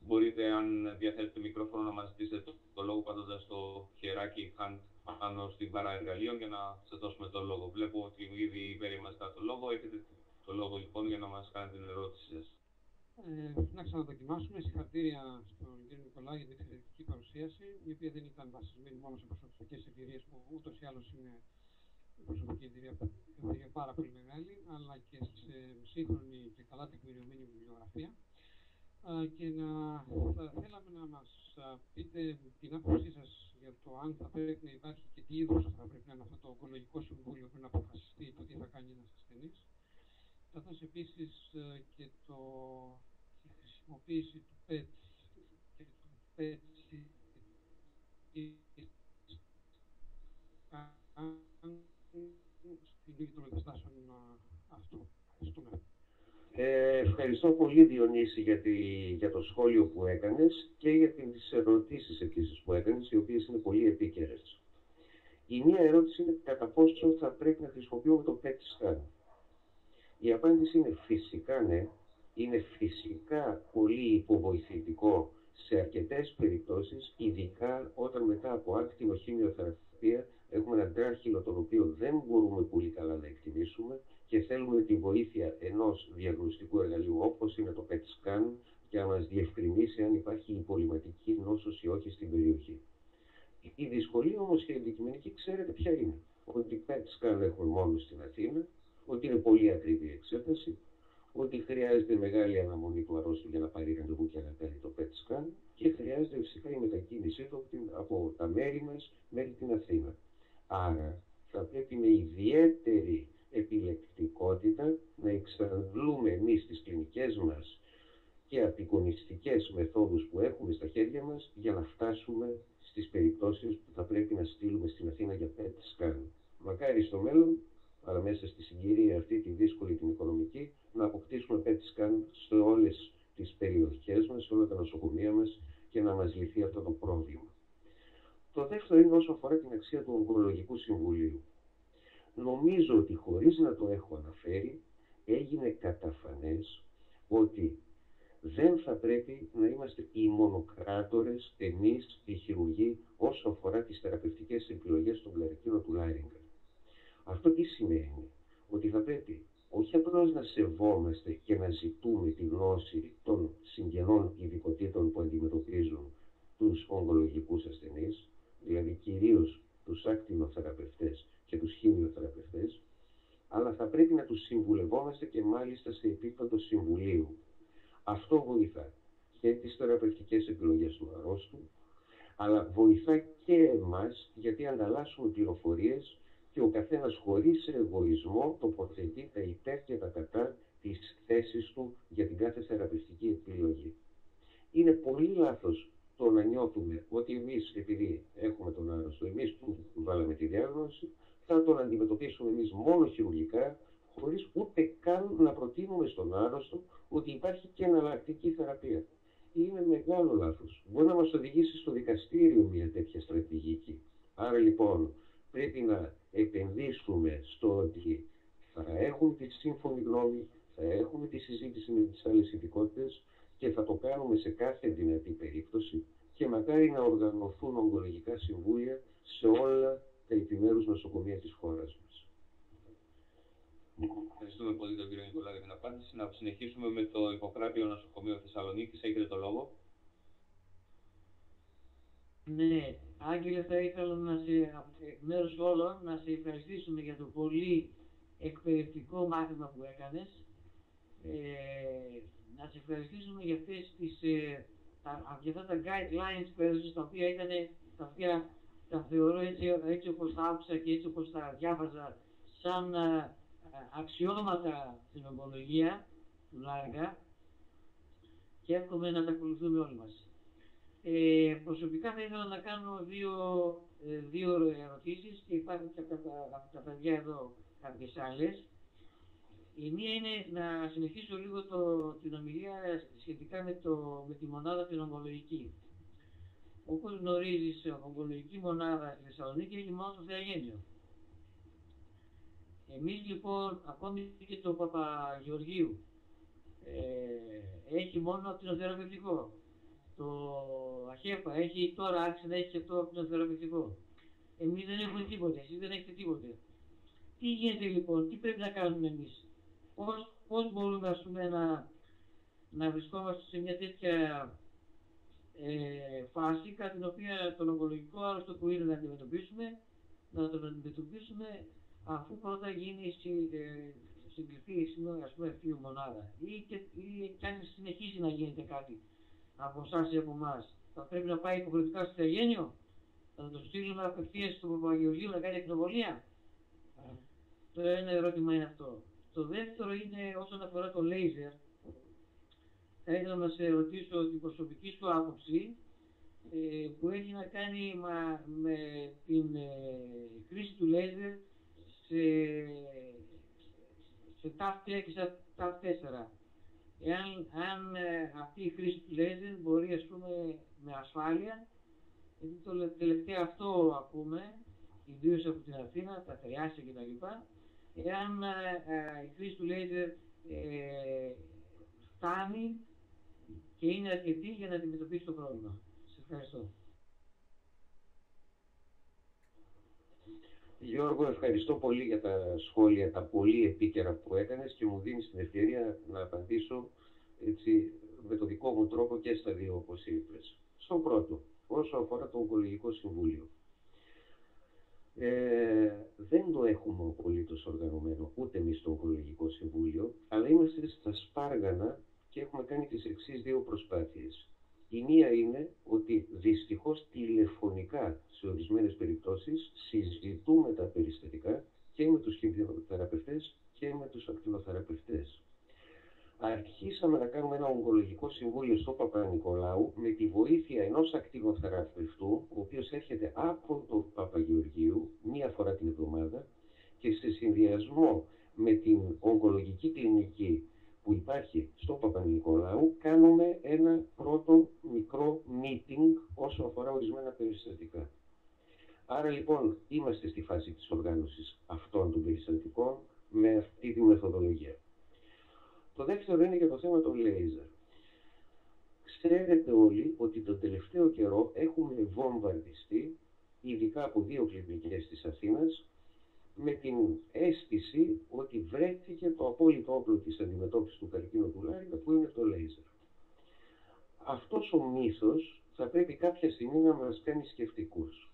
Μπορείτε, αν διαθέτετε μικρόφωνο, να μας ζητήσετε το, το λόγο πατώντας το χεράκι hand πάνω στην παρά εργαλείων για να σας δώσουμε το λόγο. Βλέπω ότι ήδη περιμένετε το λόγο. Έχετε το λόγο λοιπόν για να μας κάνετε την ερώτηση σας. Ε, να ξαναδοκιμάσουμε. Συγχαρητήρια στον κύριο Νικολά για την εξαιρετική παρουσίαση, η οποία δεν ήταν βασισμένη μόνο σε προσωπικές εμπειρίες που ούτως ή άλλως είναι προσωπική εμπειρία, εμπειρία πάρα πολύ μεγάλη, αλλά και σε σύγχρονη και καλά τεκμηριωμένη βιβλιογραφία. Και να θα θέλαμε να μας πείτε την άποψή σας για το αν θα πρέπει να υπάρχει και τι είδους θα πρέπει να είναι αυτό το ογκολογικό συμβούλιο πριν αποφασιστεί το τι θα κάνει ένας ασθενής. Καθώς επίσης και το χρησιμοποίηση του PET και του PET ε, ευχαριστώ πολύ Διονύση για, τη, για το σχόλιο που έκανες και για τις ερωτήσεις επίσης που έκανες, οι οποίες είναι πολύ επίκαιρες. Η μία ερώτηση είναι κατά πόσο θα πρέπει να χρησιμοποιούμε το PET scan. Η απάντηση είναι φυσικά ναι, είναι φυσικά πολύ υποβοηθητικό σε αρκετές περιπτώσεις, ειδικά όταν μετά από άκτινο χημειοθεραπεία έχουμε ένα τράχυλο τον οποίο δεν μπορούμε πολύ καλά να εκτιμήσουμε και θέλουμε τη βοήθεια ενός διαγνωστικού εργαλείου όπως είναι το PET scan για να μας διευκρινίσει αν υπάρχει υπολοιματική νόσος ή όχι στην περιοχή. Η δυσκολία όμως και η αντικειμενική ξέρετε ποια είναι. Ότι PET scan έχουμε μόνο στην Αθήνα, ότι είναι πολύ ακριβή εξέταση, ότι χρειάζεται μεγάλη αναμονή του αρρώστου για να πάρει ραντεβού και να κάνει το PET scan και χρειάζεται φυσικά η μετακίνησή του από τα μέρη μας μέχρι την Αθήνα. Άρα θα πρέπει με ιδιαίτερη επιλεκτικότητα να εξαντλούμε εμείς τις κλινικές μας και απεικονιστικές μεθόδους που έχουμε στα χέρια μας για να φτάσουμε στις περιπτώσεις που θα πρέπει να στείλουμε στην Αθήνα για PET scan. Μακάρι στο μέλλον αλλά μέσα στη συγκυρία αυτή τη δύσκολη την οικονομική, να αποκτήσουμε PET scan σε όλες τις περιοχές μας, σε όλα τα νοσοκομεία μας και να μας λυθεί αυτό το πρόβλημα. Το δεύτερο είναι όσο αφορά την αξία του Ογκολογικού Συμβουλίου. Νομίζω ότι χωρίς να το έχω αναφέρει, έγινε καταφανές ότι δεν θα πρέπει να είμαστε οι μονοκράτορες εμείς οι χειρουργοί όσο αφορά τις θεραπευτικές επιλογές των καρκίνων του Λάριγκα. Αυτό τι σημαίνει, ότι θα πρέπει όχι απλώς να σεβόμαστε και να ζητούμε τη γνώση των συγγενών ειδικοτήτων που αντιμετωπίζουν τους ογκολογικούς ασθενείς, δηλαδή κυρίως τους ακτινοθεραπευτές και τους χημειοθεραπευτές, αλλά θα πρέπει να τους συμβουλευόμαστε και μάλιστα σε επίπεδο συμβουλίου. Αυτό βοηθά και τις θεραπευτικές επιλογές του αρρώστου, αλλά βοηθά και εμάς γιατί ανταλλάσσουμε πληροφορίες και ο καθένας χωρίς εγωισμό τοποθετεί τα υπέρ και τα κατά της θέσης του για την κάθε θεραπευτική επιλογή. Είναι πολύ λάθος το να νιώθουμε ότι εμείς επειδή έχουμε τον άρρωστο, εμείς που βάλαμε τη διάγνωση, θα τον αντιμετωπίσουμε εμείς μόνο χειρουργικά, χωρίς ούτε καν να προτείνουμε στον άρρωστο ότι υπάρχει και εναλλακτική θεραπεία. Είναι μεγάλο λάθος. Μπορεί να μας οδηγήσει στο δικαστήριο μια τέτοια στρατηγική. Άρα λοιπόν πρέπει να επενδύσουμε στο ότι θα έχουμε τη σύμφωνη γνώμη, θα έχουμε τη συζήτηση με τις άλλες ειδικότητες και θα το κάνουμε σε κάθε δυνατή περίπτωση και μακάρι να οργανωθούν ογκολογικά συμβούλια σε όλα τα επιμέρους νοσοκομεία της χώρας μας. Ευχαριστούμε πολύ τον κύριο Νικολά για την απάντηση. Να συνεχίσουμε με το υποκράτιο νοσοκομείο Θεσσαλονίκης. Έχετε το λόγο. Ναι, Άγγελε, θα ήθελα να σε, εκ μέρους όλων να σε ευχαριστήσουμε για το πολύ εκπαιδευτικό μάθημα που έκανες. Ε, να σε ευχαριστήσουμε για αυτές τις, ε, τα, για αυτά τα guidelines που έδωσες, τα οποία ήταν, τα οποία τα θεωρώ έτσι, έτσι όπως τα άκουσα και έτσι όπως τα διάβαζα, σαν α, αξιώματα στην ογκολογία του Λάργα και εύχομαι να τα ακολουθούμε όλοι μας. Ε, προσωπικά θα ήθελα να κάνω δύο, ε, δύο ερωτήσεις και υπάρχουν και από τα, τα παιδιά εδώ κάποιες άλλες. Η μία είναι να συνεχίσω λίγο το, την ομιλία σχετικά με, το, με τη μονάδα την ογκολογική. Όπως γνωρίζεις, η ογκολογική μονάδα στη Θεσσαλονίκη έχει μόνο το Θεαγένιο. Εμείς λοιπόν, ακόμη και το Παπαγεωργίου, ε, έχει μόνο κτηνοθεραπευτικό. Το ΑΧΕΠΑ έχει τώρα άρχισε να έχει και το κτηνοθεραπευτικό. Εμείς δεν έχουμε τίποτε, εσείς δεν έχετε τίποτε. Τι γίνεται λοιπόν, τι πρέπει να κάνουμε εμείς; Πώς, πώς μπορούμε ας πούμε, να, να βρισκόμαστε σε μια τέτοια ε, φάση κατά την οποία τον ογκολογικό άρρωστο που είναι να αντιμετωπίσουμε, να τον αντιμετωπίσουμε αφού πρώτα γίνει ε, συγκριθεί ας πούμε αυτή η μονάδα ή και, ή και αν συνεχίσει να γίνεται κάτι από εσάς ή από εμάς. Θα πρέπει να πάει υποχρεωτικά στο Θεαγένιο, θα το στείλουμε απευθείας στο Παπαγεωργείο να κάνει εκνοβολία. Το ένα ερώτημα είναι αυτό. Το δεύτερο είναι όσον αφορά το λέιζερ. Θα ήθελα να σε ρωτήσω την προσωπική σου άποψη ε, που έχει να κάνει μα, με την ε, χρήση του λέιζερ σε, σε TAF 3 και σε TAF 4. Εάν αν, ε, αυτή η χρήση του λέιζερ μπορεί ας πούμε με ασφάλεια, γιατί το τελευταίο αυτό ακούμε, ιδίως από την Αθήνα, τα χρειάσια κτλ. Εάν ε, η χρήση του λέιζερ ε, φτάνει και είναι αρκετή για να αντιμετωπίσει το πρόβλημα. Σας ευχαριστώ. Γιώργο, ευχαριστώ πολύ για τα σχόλια, τα πολύ επίκαιρα που έκανες και μου δίνεις την ευκαιρία να απαντήσω έτσι, με το δικό μου τρόπο και στα δύο όπως είπες. Στο πρώτο, όσο αφορά το Ογκολογικό Συμβούλιο. Ε, δεν το έχουμε απολύτως οργανωμένο ούτε εμείς στο Ογκολογικό Συμβούλιο, αλλά είμαστε στα σπάργανα και έχουμε κάνει τις εξής δύο προσπάθειες. Η μία είναι ότι δυστυχώς τηλεφωνικά σε ορισμένες περιπτώσεις συζητούμε τα περιστατικά και με τους χημιοθεραπευτές και με τους ακτινοθεραπευτές. Αρχίσαμε να κάνουμε ένα ογκολογικό συμβούλιο στο Παπα-Νικολάου με τη βοήθεια ενός ακτινοθεραπευτού, ο οποίος έρχεται από το Παπαγεωργίου μία φορά την εβδομάδα και σε συνδυασμό με την ογκολογική κλινική που υπάρχει στο Παπα-Νικολάου κάνουμε ένα πρώτο μικρό meeting όσο αφορά ορισμένα περιστατικά. Άρα λοιπόν είμαστε στη φάση της οργάνωσης αυτών των περιστατικών με αυτή τη μεθοδολογία. Το δεύτερο είναι για το θέμα των λέιζερ. Ξέρετε όλοι ότι τον τελευταίο καιρό έχουμε βομβαρδιστεί, ειδικά από δύο κλινικές της Αθήνας, με την αίσθηση ότι βρέθηκε το απόλυτο όπλο της αντιμετώπισης του καρκίνου του Λάρικα που είναι το λέιζερ. Αυτός ο μύθος θα πρέπει κάποια στιγμή να μας κάνει σκεφτικούς.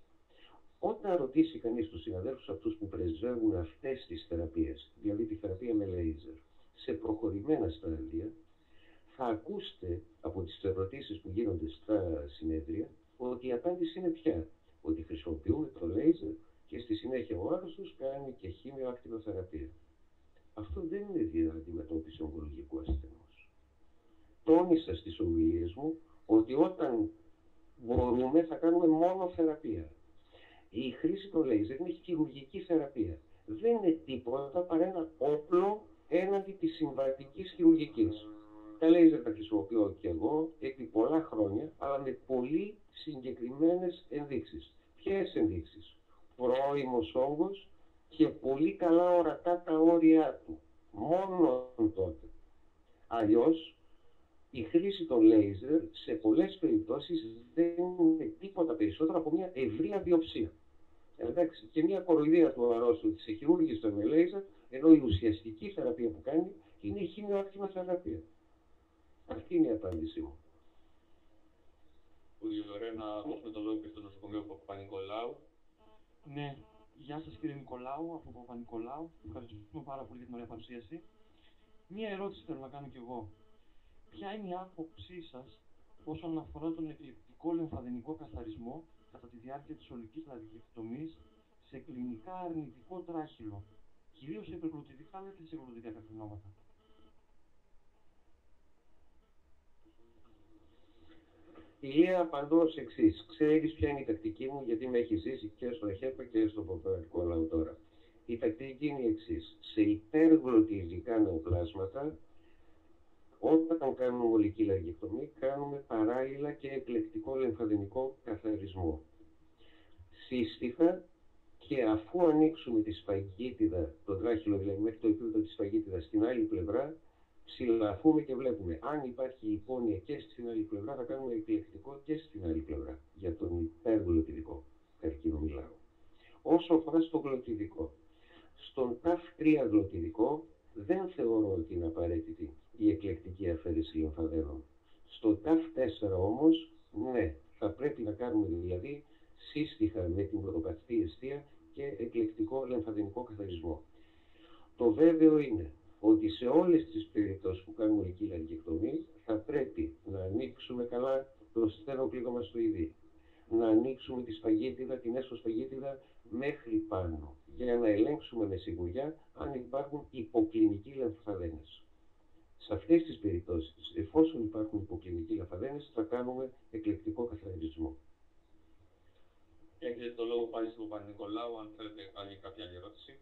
Όταν ρωτήσει κανείς τους συναδέλφους αυτούς που πρεσβεύουν αυτές τις θεραπείες, δηλαδή τη θεραπεία με λέιζερ, σε προχωρημένα στάδια, θα ακούσετε από τις ερωτήσεις που γίνονται στα συνέδρια ότι η απάντηση είναι πια ότι χρησιμοποιούμε το λέιζερ και στη συνέχεια ο άρρωστος κάνει και χήμιο ακτινοθεραπεία. Αυτό δεν είναι αντιμετώπιση ογκολογικού ασθενούς. Τόνισα στις ομιλίες μου ότι όταν μπορούμε θα κάνουμε μόνο θεραπεία. Η χρήση των λέιζερ είναι χειρουργική θεραπεία. Δεν είναι τίποτα παρά ένα όπλο έναντι της συμβατικής χειρουργικής. Τα λέιζερ τα χρησιμοποιώ και εγώ επί πολλά χρόνια, αλλά με πολύ συγκεκριμένες ενδείξεις. Ποιες ενδείξεις; Πρώιμος όγκος και πολύ καλά ορατά τα όρια του. Μόνο τότε. Αλλιώς, η χρήση των λέιζερ σε πολλές περιπτώσεις δεν είναι τίποτα περισσότερο από μια ευρία βιοψία. Εντάξει, και μια κοροϊδία του αρρώστου της εχειρούργησε με λέιζερ, ενώ η ουσιαστική θεραπεία που κάνει είναι η χημιοάκτημα θεραπεία. Αυτή είναι η απάντησή μου. Πολύ ωραία πρόεδρε, να δώσουμε το λόγο και στο νοσοκομείο Παπα-Νικολάου. Ναι, γεια σας κύριε Νικολάου, από Παπα-Νικολάου. Ευχαριστούμε πάρα πολύ για την ωραία παρουσίαση. Μία ερώτηση θέλω να κάνω κι εγώ. Ποια είναι η άποψή σας όσον αφορά τον εκλειπτικό λεμφαδενικό καθαρισμό κατά τη διάρκεια της ολικής λαδικεκτομής σε κλινικά αρνητικό τράχυλο, κυρίως σε υπερπλουτητικά αλλά και σε υπερπλουτητικά καρκινόματα. Ηλία, απαντώ ως εξής. Ξέρεις ποια είναι η τακτική μου, γιατί με έχεις ζήσει και στο ΕΧΕΠΑ και στο Ποπερικό Λαό τώρα. Η τακτική είναι η εξής. Σε υπεργλωτιζικά νεοπλάσματα, όταν κάνουμε ολική λαγεκτομή, κάνουμε παράλληλα και εκλεκτικό λεμφαδενικό καθαρισμό. Σύστηχα και αφού ανοίξουμε τη σφαγίτιδα, το τράχυλο δηλαδή μέχρι το επίπεδο της σφαγίτιδας στην άλλη πλευρά, ψηλαφούμε και βλέπουμε. Αν υπάρχει υπόνοια και στην άλλη πλευρά, θα κάνουμε εκλεκτικό και στην άλλη πλευρά. Για τον υπεργλωτιδικό καρκίνο μιλάω. Όσο αφορά στο γλωτιδικό. Στον ΤΑΦ 3 γλωτιδικό δεν θεωρώ ότι είναι απαραίτητη η εκλεκτική αφαίρεση λιμφαδένων. Στο ΤΑΦ 4 όμως, ναι, θα πρέπει να κάνουμε δηλαδή σύστοιχα με την πρωτοπαθητή αιστεία και εκλεκτικό λεμφαδενικό καθαρισμό. Το βέβαιο είναι ότι σε όλες τις περιπτώσεις που κάνουμε ολική λαρικεκτομή θα πρέπει να ανοίξουμε καλά το στένο πλήγωμα στο ειδή. Να ανοίξουμε τη σφαγίτιδα, την έσω σφαγίτιδα μέχρι πάνω για να ελέγξουμε με σιγουριά αν υπάρχουν υποκλινικοί λαμφαδένες. Σε αυτές τις περιπτώσεις, εφόσον υπάρχουν υποκλινικοί λαμφαδένες, θα κάνουμε εκλεκτικό καθαρισμό. Έχετε το λόγο πάλι στον Παπα-Νικολάου, αν θέλετε άλλη κάποια άλλη ερώτηση.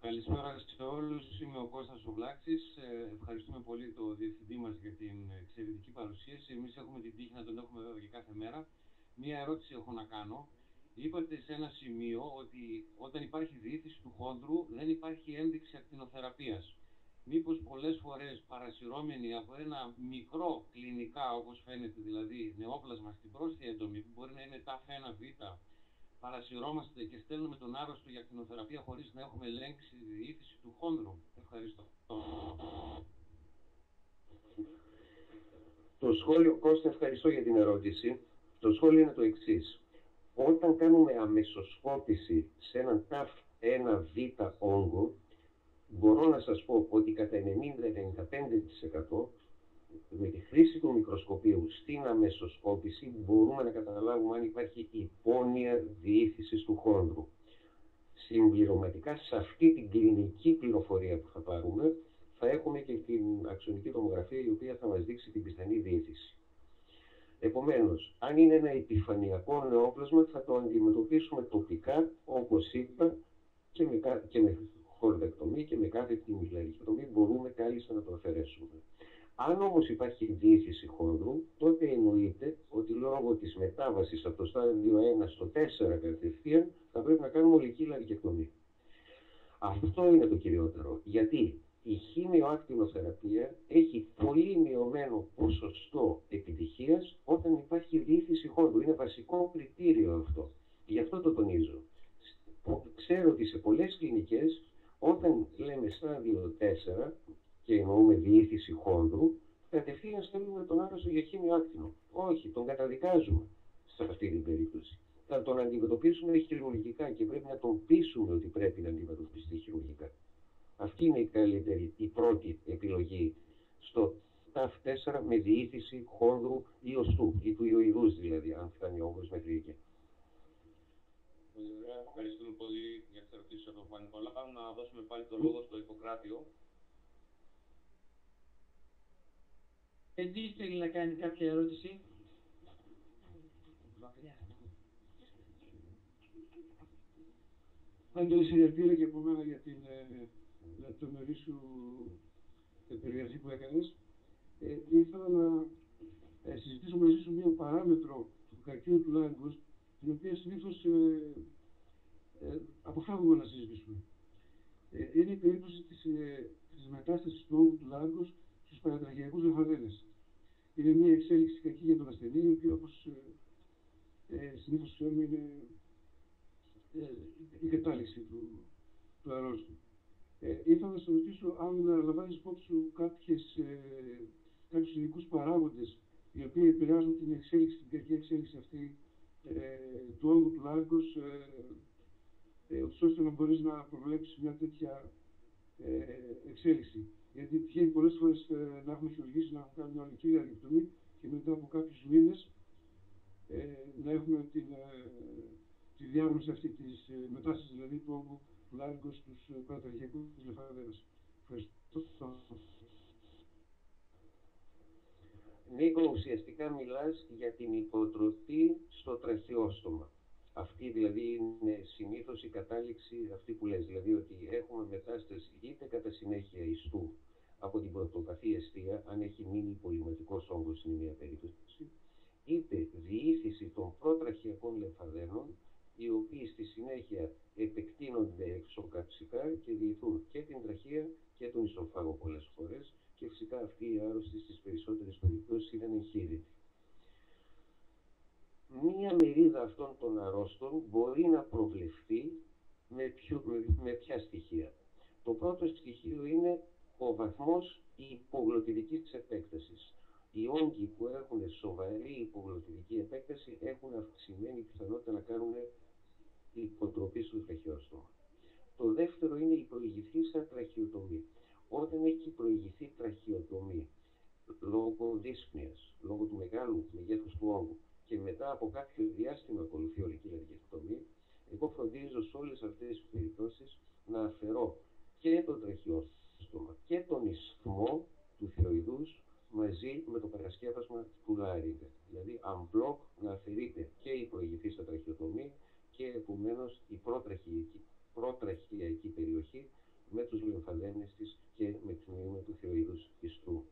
Καλησπέρα σε όλους, είμαι ο Κώστας Οβλάξης. Ε, ευχαριστούμε πολύ το διευθυντή μας για την εξαιρετική παρουσίαση. Εμείς έχουμε την τύχη να τον έχουμε βέβαια και κάθε μέρα. Μία ερώτηση έχω να κάνω. Είπατε σε ένα σημείο ότι όταν υπάρχει διήθηση του χόντρου δεν υπάρχει ένδειξη ακτινοθεραπείας. Μήπως πολλές φορές παρασυρώμενοι από ένα μικρό κλινικά, όπως φαίνεται δηλαδή, νεόπλασμα στην πρόσθετη έντομη, που μπορεί να είναι ταφ 1β, παρασυρώμαστε και στέλνουμε τον άρρωστο για ακτινοθεραπεία χωρίς να έχουμε ελέγξει τη διήθηση του χόνδρου. Ευχαριστώ. Το σχόλιο, Κώστα, ευχαριστώ για την ερώτηση. Το σχόλιο είναι το εξής. Όταν κάνουμε αμεσοσκόπηση σε έναν ταφ 1β όγκο, μπορώ να σας πω ότι κατά 90-95% με τη χρήση του μικροσκοπίου στην αμεσοσκόπηση μπορούμε να καταλάβουμε αν υπάρχει υπόνοια διήθησης του χόνδρου. Συμπληρωματικά σε αυτή την κλινική πληροφορία που θα πάρουμε θα έχουμε και την αξονική τομογραφία η οποία θα μας δείξει την πιθανή διήθηση. Επομένως, αν είναι ένα επιφανειακό νεόπλασμα θα το αντιμετωπίσουμε τοπικά όπως είπα και με, και με χορδεκτομή και με κάθε την μπορούμε κάλλιστα να το αφαιρέσουμε. Αν όμως υπάρχει διήθηση χόνδρου, τότε εννοείται ότι λόγω της μετάβασης από το στάδιο 1 στο 4 κατευθείαν θα πρέπει να κάνουμε ολική λαρικεκτομή. Αυτό είναι το κυριότερο. Γιατί; Η χημειοακτινοθεραπεία έχει πολύ μειωμένο ποσοστό επιτυχίας όταν υπάρχει διήθηση χόνδρου. Είναι βασικό κριτήριο αυτό. Γι' αυτό το τονίζω. Ξέρω ότι σε πολλές κλινικές, όταν λέμε στάδιο 4, και εννοούμε διήθηση χόνδρου, κατευθείαν στέλνουμε τον άρρωστο για χήμιο άκτινο. Όχι, τον καταδικάζουμε σε αυτή την περίπτωση. Θα τον αντιμετωπίσουμε χειρουργικά και πρέπει να τον πείσουμε ότι πρέπει να αντιμετωπιστεί χειρουργικά. Αυτή είναι η καλύτερη, η πρώτη επιλογή στο ΤΑΦ 4 με διήθηση χόνδρου ή οστού ή του ιοειδούς δηλαδή, αν φτάνει ο όγκος μέχρι εκεί. Ευχαριστούμε πολύ για τις ερωτήσεις από τον Πανικολά. Να δώσουμε πάλι το λόγο στο Ιπποκράτιο. Εντής θέλει να κάνει κάποια ερώτηση; Άντρε, συγχαρητήρια και από μένα για την λεπτομερή σου επεργασία που έκανες. Ε, ήθελα να ε, συζητήσω μαζί σου μία παράμετρο του καρκίνου του λάγκους, την οποία συνήθως ε, ε, αποφεύγουμε να συζητήσουμε. Ε, είναι η περίπτωση της, ε, της μετάστασης του όγκου του λάγκους στους παρατραγιακούς λεφαδένες. Είναι μια εξέλιξη κακή για τον ασθενή, η οποία όπως ε, ε, συνήθως ξέρουμε είναι ε, η κατάληξη του, του αρρώστου. Ε, ήθελα να σα ρωτήσω αν λαμβάνεις υπόψη σου κάποιες, ε, κάποιους ειδικούς παράγοντες οι οποίοι επηρεάζουν την εξέλιξη, την κακή εξέλιξη αυτή ε, του όγκου του λάρκος, ε, ε, ώστε να μπορείς να προβλέψεις μια τέτοια ε, εξέλιξη. Γιατί τυχαίνει πολλές φορές ε, να έχουμε χειρουργήσει, να έχουμε κάνει μια ολική αδικτομή και μετά από κάποιους μήνες ε, να έχουμε την, ε, τη διάγνωση αυτή της ε, μετάστασης δηλαδή του όγκου τους λάρκος στους ε, παρατραχιακούς λεφαδέρες. Ευχαριστώ. Νίκο, ουσιαστικά μιλάς για την υποτροφή στο τραχιόστομα. Αυτή δηλαδή είναι συνήθως η κατάληξη αυτή που λες, δηλαδή ότι έχουμε μετάσταση είτε κατά συνέχεια ιστού από την πρωτοπαθή αιστεία, αν έχει μείνει υπολοιματικός όγκος στην μία περίπτωση, είτε διήθηση των προτραχιακών λεμφαδένων, οι οποίοι στη συνέχεια επεκτείνονται εξωκαψικά και διηθούν και την τραχεία και τον ισοφάγο πολλές φορές και φυσικά αυτή η άρρωστη στις περισσότερες περιπτώσεις ήταν εγχείρητη. Μία μερίδα αυτών των αρρώστων μπορεί να προβλεφθεί με, ποιο, με, ποια στοιχεία. Το πρώτο στοιχείο είναι ο βαθμός υπογλωτητικής επέκτασης. Οι όγκοι που έχουν σοβαρή υπογλωτητική επέκταση έχουν αυξημένη πιθανότητα να κάνουν υποτροπή στο τραχιόστομα. Το δεύτερο είναι η προηγηθήσα τραχιοτομή. Όταν έχει προηγηθεί τραχιοτομή λόγω δύσπνιας, λόγω του μεγάλου μεγέθους του όγκου και μετά από κάποιο διάστημα ακολουθεί ολική τραχιοτομή, εγώ φροντίζω σε όλες αυτές τις περιπτώσεις να αφαιρώ και το τραχιόστομα και τον ισθμό του θηροειδούς μαζί με το παρασκεύασμα του λάριγκα. Δηλαδή, unblock να αφαιρείται και η προηγηθήσα τραχιοτομή και επομένως η πρότραχιακή περιοχή με τους λιμφαδένες της και με τμήμα του θεοειδούς ιστού.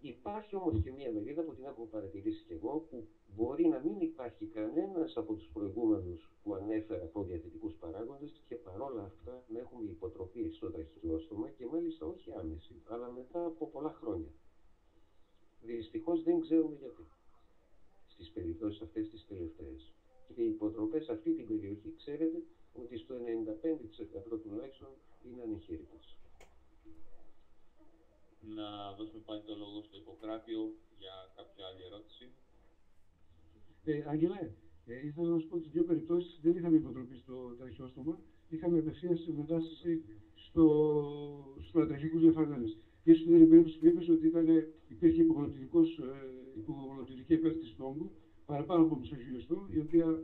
Υπάρχει όμως και μία μερίδα που την έχω παρατηρήσει και εγώ που μπορεί να μην υπάρχει κανένας από τους προηγούμενους που ανέφερα προδιαθετικούς παράγοντες και παρόλα αυτά να έχουμε υποτροπή στο τραχυλόστομα και μάλιστα όχι άμεση, αλλά μετά από πολλά χρόνια. Δυστυχώς δεν ξέρουμε γιατί στις περιπτώσεις αυτές τις τελευταίες. Και οι υποτροπές σε αυτή την περιοχή ξέρετε ότι στο 95% τουλάχιστον είναι ανεχείρητες. Να δώσουμε πάλι το λόγο στο Ιπποκράτιο για κάποια άλλη ερώτηση. Ε, Άγγελε, ε, ήθελα να σου πω ότι δύο περιπτώσεις δεν είχαμε υποτροπή στο τραχιόστομα, είχαμε απευθείας μετάσταση στο, στους ατραχικού λεφαδένε. Και στην άλλη περίπτωση που είπες ότι ήταν, υπήρχε ε, υπογλωτητική επέκτηση του όγκου, παραπάνω από μισό χιλιοστό, η οποία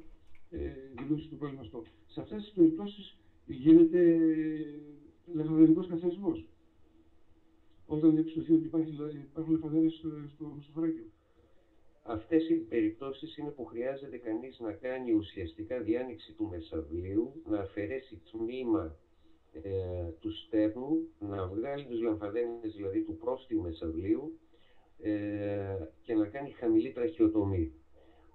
ε, δηλώσει το πρόβλημα αυτό. Σε αυτές τις περιπτώσεις γίνεται λεφαδενικός καθαρισμός. Όταν διαπιστωθεί ότι υπάρχει, υπάρχουν λεφαδένες στο, στο, στο Αυτές οι περιπτώσεις είναι που χρειάζεται κανείς να κάνει ουσιαστικά διάνοιξη του μεσαυλίου, να αφαιρέσει τμήμα ε, του στέρνου, να βγάλει τους λαμφαδένες δηλαδή του πρόστιου μεσαυλίου ε, και να κάνει χαμηλή τραχιοτομή.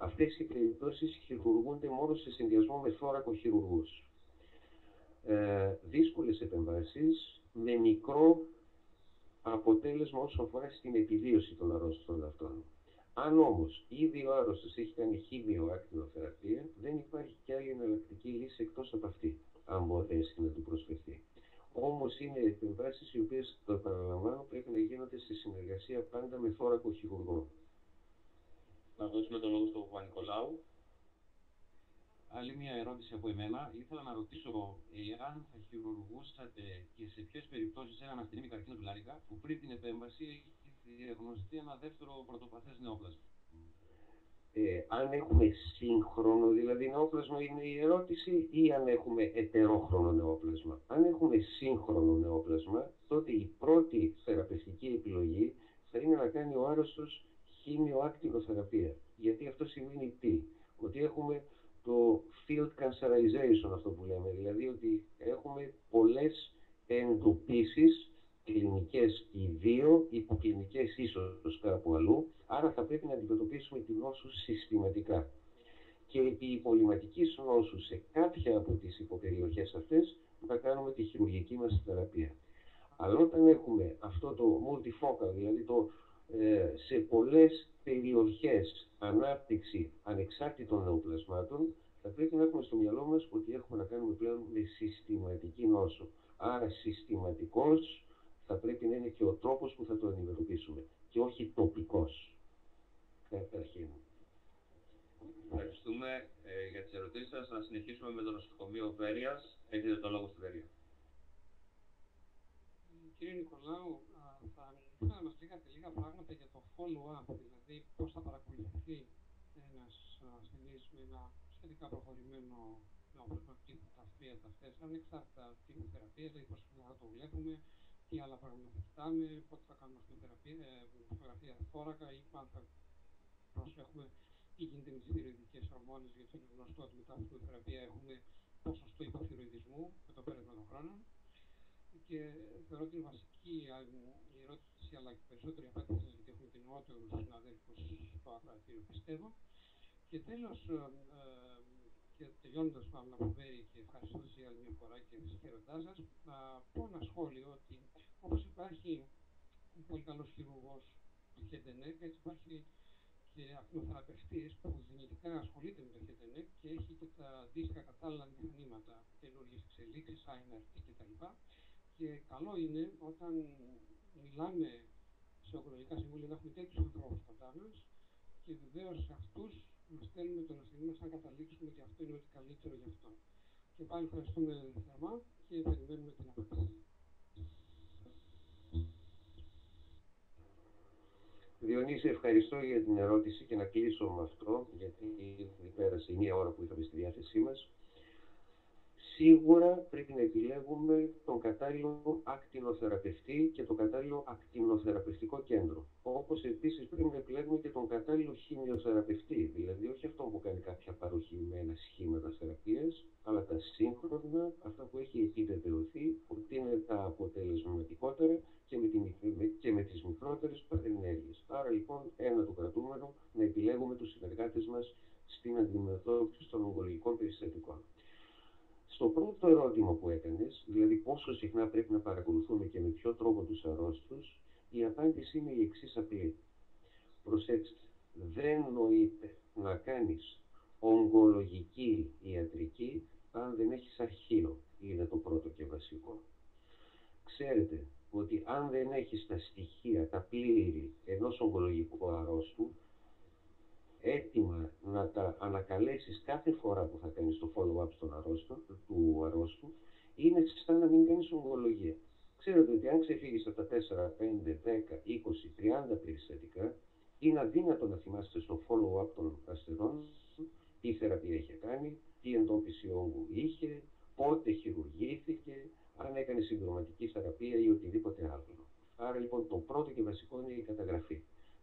Αυτές οι περιπτώσεις χειρουργούνται μόνο σε συνδυασμό με θώρακο χειρουργούς ε, δύσκολες επεμβάσεις με μικρό αποτέλεσμα όσο αφορά στην επιβίωση των αρρώστων αυτών. Αν όμως ήδη ο άρρωστος έχει κάνει χήμιο ακτινοθεραπεία, δεν υπάρχει και άλλη εναλλακτική λύση εκτός από αυτή, αν μπορέσει να του προσφερθεί. Όμως είναι επεμβάσεις οι οποίες, το επαναλαμβάνω, πρέπει να γίνονται σε συνεργασία πάντα με θώρακο χειρουργό. Να δώσουμε το λόγο στον Παπα-Νικολάου. Άλλη μια ερώτηση από εμένα. Ήθελα να ρωτήσω εάν θα χειρουργούσατε και σε ποιες περιπτώσεις έναν αστυνομικό καρκίνο του Λάρικα που πριν την επέμβαση έχει διαγνωστεί ένα δεύτερο πρωτοπαθές νεόπλασμα. Ε, αν έχουμε σύγχρονο δηλαδή νεόπλασμα είναι η ερώτηση ή αν έχουμε ετερόχρονο νεόπλασμα. Αν έχουμε σύγχρονο νεόπλασμα, τότε η πρώτη θεραπευτική επιλογή θα είναι να κάνει ο άρρωστος χήμιο θεραπεία. Γιατί αυτό σημαίνει τι, ότι έχουμε το field cancerization αυτό που λέμε, δηλαδή ότι έχουμε πολλές εντοπίσεις κλινικές ιδίω, υποκλινικές ίσως κάπου αλλού, άρα θα πρέπει να αντιμετωπίσουμε την νόσου συστηματικά. Και επί υπολοιματικής νόσους σε κάποια από τις υποπεριοχές αυτές θα κάνουμε τη χειρουργική μας θεραπεία. Αλλά όταν έχουμε αυτό το multifocal, δηλαδή το ε, σε πολλές περιοχές ανάπτυξη ανεξάρτητων νεοπλασμάτων, θα πρέπει να έχουμε στο μυαλό μας ότι έχουμε να κάνουμε πλέον με συστηματική νόσο. Άρα συστηματικός θα πρέπει να είναι και ο τρόπος που θα το αντιμετωπίσουμε και όχι τοπικός. Καταρχήν. Ευχαριστούμε ε, για τις ερωτήσεις σας. Να συνεχίσουμε με το νοσοκομείο Βέρειας. Έχετε το λόγο στη Βέρεια. Κύριε Νικολάου, θα ήθελα να μας λέγατε λίγα πράγματα για το follow-up, δηλαδή πώς θα παρακολουθεί ένας ασθενής με ένα σχετικά προχωρημένο όπως τύπου τα αυτρία τα αυτές, ανεξάρτητα τύπου θεραπείας, δηλαδή πώς θα το βλέπουμε, τι άλλα πράγματα θα κοιτάμε, πότε θα κάνουμε φωτογραφία, ε, φωτογραφία θώρακα ή αν θα προσέχουμε τι γίνεται με τις θηροειδικές ορμόνες, γιατί είναι γνωστό ότι μετά από τη θεραπεία έχουμε ποσοστό υποθυροειδισμού με το πέρασμα των χρόνων. Και θεωρώ ότι είναι βασική η ερώτηση, αλλά και περισσότερη απάντηση, γιατί έχουμε και νεότερου συναδέλφου στο ακροατήριο, πιστεύω. Και τέλος, ε, ε, και τελειώνοντας πάνω από Βέρη και ευχαριστώ για άλλη μια φορά και συγχαίροντά σας, να πω ένα σχόλιο ότι όπως υπάρχει ένα πολύ καλός χειρουργός του Χεντενέκ, έτσι υπάρχει και ακτινοθεραπευτή που δυνητικά ασχολείται με το Χεντενέκ και έχει και τα αντίστοιχα κατάλληλα μηχανήματα, καινούργιες εξελίξεις, INRT κτλ. Και καλό είναι όταν μιλάμε σε ογκολογικά συμβούλια να έχουμε τέτοιους ανθρώπους κοντά μα και βεβαίως σε αυτού να στέλνουμε τον ασθενή μα να καταλήξουμε ότι αυτό είναι ό,τι καλύτερο για αυτό. Και πάλι ευχαριστούμε θερμά και περιμένουμε την απάντηση. Διονύση, ευχαριστώ για την ερώτηση και να κλείσω με αυτό, γιατί πέρασε η μία ώρα που είχαμε στη διάθεσή μας σίγουρα πρέπει να επιλέγουμε τον κατάλληλο ακτινοθεραπευτή και το κατάλληλο ακτινοθεραπευτικό κέντρο. Όπως επίσης πρέπει να επιλέγουμε και τον κατάλληλο χημειοθεραπευτή, δηλαδή όχι αυτό που κάνει κάποια παροχημένα σχήματα θεραπείας, αλλά τα σύγχρονα, αυτά που έχει επιβεβαιωθεί ότι είναι τα αποτελεσματικότερα και με, τη, και με τις μικρότερες παρενέργειες. Άρα λοιπόν ένα το κρατούμενο να επιλέγουμε τους συνεργάτες μας στην αντιμετώπιση των ογκολογικών περιστατικών. Στο πρώτο ερώτημα που έκανες, δηλαδή πόσο συχνά πρέπει να παρακολουθούμε και με ποιο τρόπο τους αρρώστους, η απάντηση είναι η εξής απλή. Προσέξτε, δεν νοείται να κάνεις ογκολογική ιατρική αν δεν έχεις αρχείο. Είναι το πρώτο και βασικό. Ξέρετε ότι αν δεν έχεις τα στοιχεία, τα πλήρη ενός ογκολογικού αρρώστου, έτοιμα να τα ανακαλέσεις κάθε φορά που θα κάνεις το follow-up στον αρρώστο, του αρρώστου, είναι σαν να μην κάνεις ογκολογία. Ξέρετε ότι αν ξεφύγεις από τα 4, 5, 10, 20, 30 περιστατικά, είναι αδύνατο να θυμάστε στο follow-up των ασθενών τι θεραπεία είχε κάνει, τι εντόπιση όγκου είχε, πότε χειρουργήθηκε, αν έκανε συντροματική θεραπεία ή οτιδήποτε άλλο. Άρα λοιπόν το πρώτο και βασικό είναι η καταγραφή.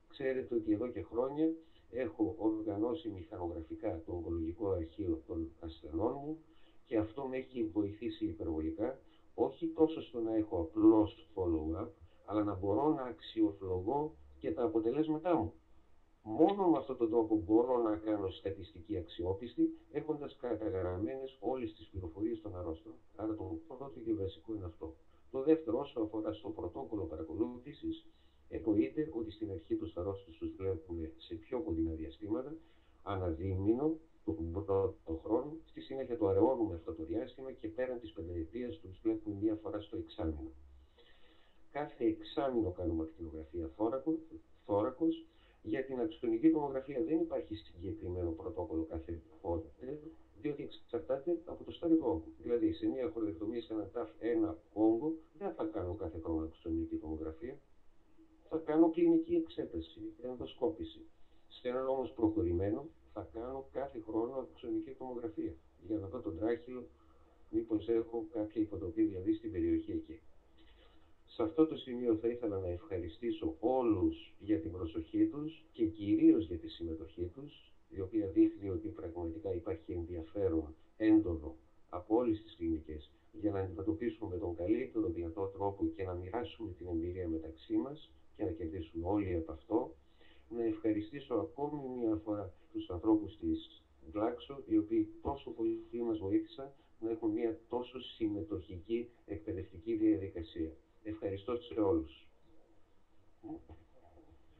Ξέρετε ότι εδώ και χρόνια έχω οργανώσει μηχανογραφικά το ογκολογικό αρχείο των ασθενών μου και αυτό με έχει βοηθήσει υπερβολικά, όχι τόσο στο να έχω απλώς follow-up, αλλά να μπορώ να αξιολογώ και τα αποτελέσματά μου. Μόνο με αυτόν τον τρόπο μπορώ να κάνω στατιστική αξιόπιστη, έχοντας καταγραμμένες όλες τις πληροφορίες των αρρώστων. Άρα το πρώτο και βασικό είναι αυτό. Το δεύτερο, όσο αφορά στο πρωτόκολλο παρακολούθησης, εννοείται ότι στην αρχή τους αρρώστου του βλέπουμε σε πιο κοντινά διαστήματα, αναδίμηνο, τον πρώτο χρόνο, στη συνέχεια το αραιώνουμε αυτό το διάστημα και πέραν της πενταετίας τους βλέπουμε μία φορά στο εξάμεινο. Κάθε εξάμεινο κάνουμε ακτινογραφία θώρακο. Για την αξιονική τομογραφία δεν υπάρχει συγκεκριμένο πρωτόκολλο κάθε πότε, διότι εξαρτάται από το στάδιο όγκου. Δηλαδή, σε μια χορδεκτομία σε ένα ταφ ένα όγκο, δεν θα κάνω κάθε χρόνο αξιονική τομογραφία, θα κάνω κλινική εξέταση, ενδοσκόπηση. Σε έναν όμως προχωρημένο θα κάνω κάθε χρόνο αξονική τομογραφία για να δω τον τράχυλο μήπως έχω κάποια υποτοπή δηλαδή στην περιοχή εκεί. Σε αυτό το σημείο θα ήθελα να ευχαριστήσω όλους για την προσοχή τους και κυρίως για τη συμμετοχή τους, η οποία δείχνει ότι πραγματικά υπάρχει ενδιαφέρον έντονο από όλες τις κλινικές για να αντιμετωπίσουμε με τον καλύτερο δυνατό τρόπο και να μοιράσουμε την εμπειρία μεταξύ μας και να κερδίσουμε όλοι από αυτό. Να ευχαριστήσω ακόμη μια φορά τους ανθρώπους της Glaxo, οι οποίοι τόσο πολύ μας βοήθησαν να έχουν μια τόσο συμμετοχική εκπαιδευτική διαδικασία. Ευχαριστώ σε όλους.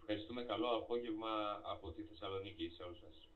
Ευχαριστούμε καλό απόγευμα από τη Θεσσαλονίκη σε όλους σας.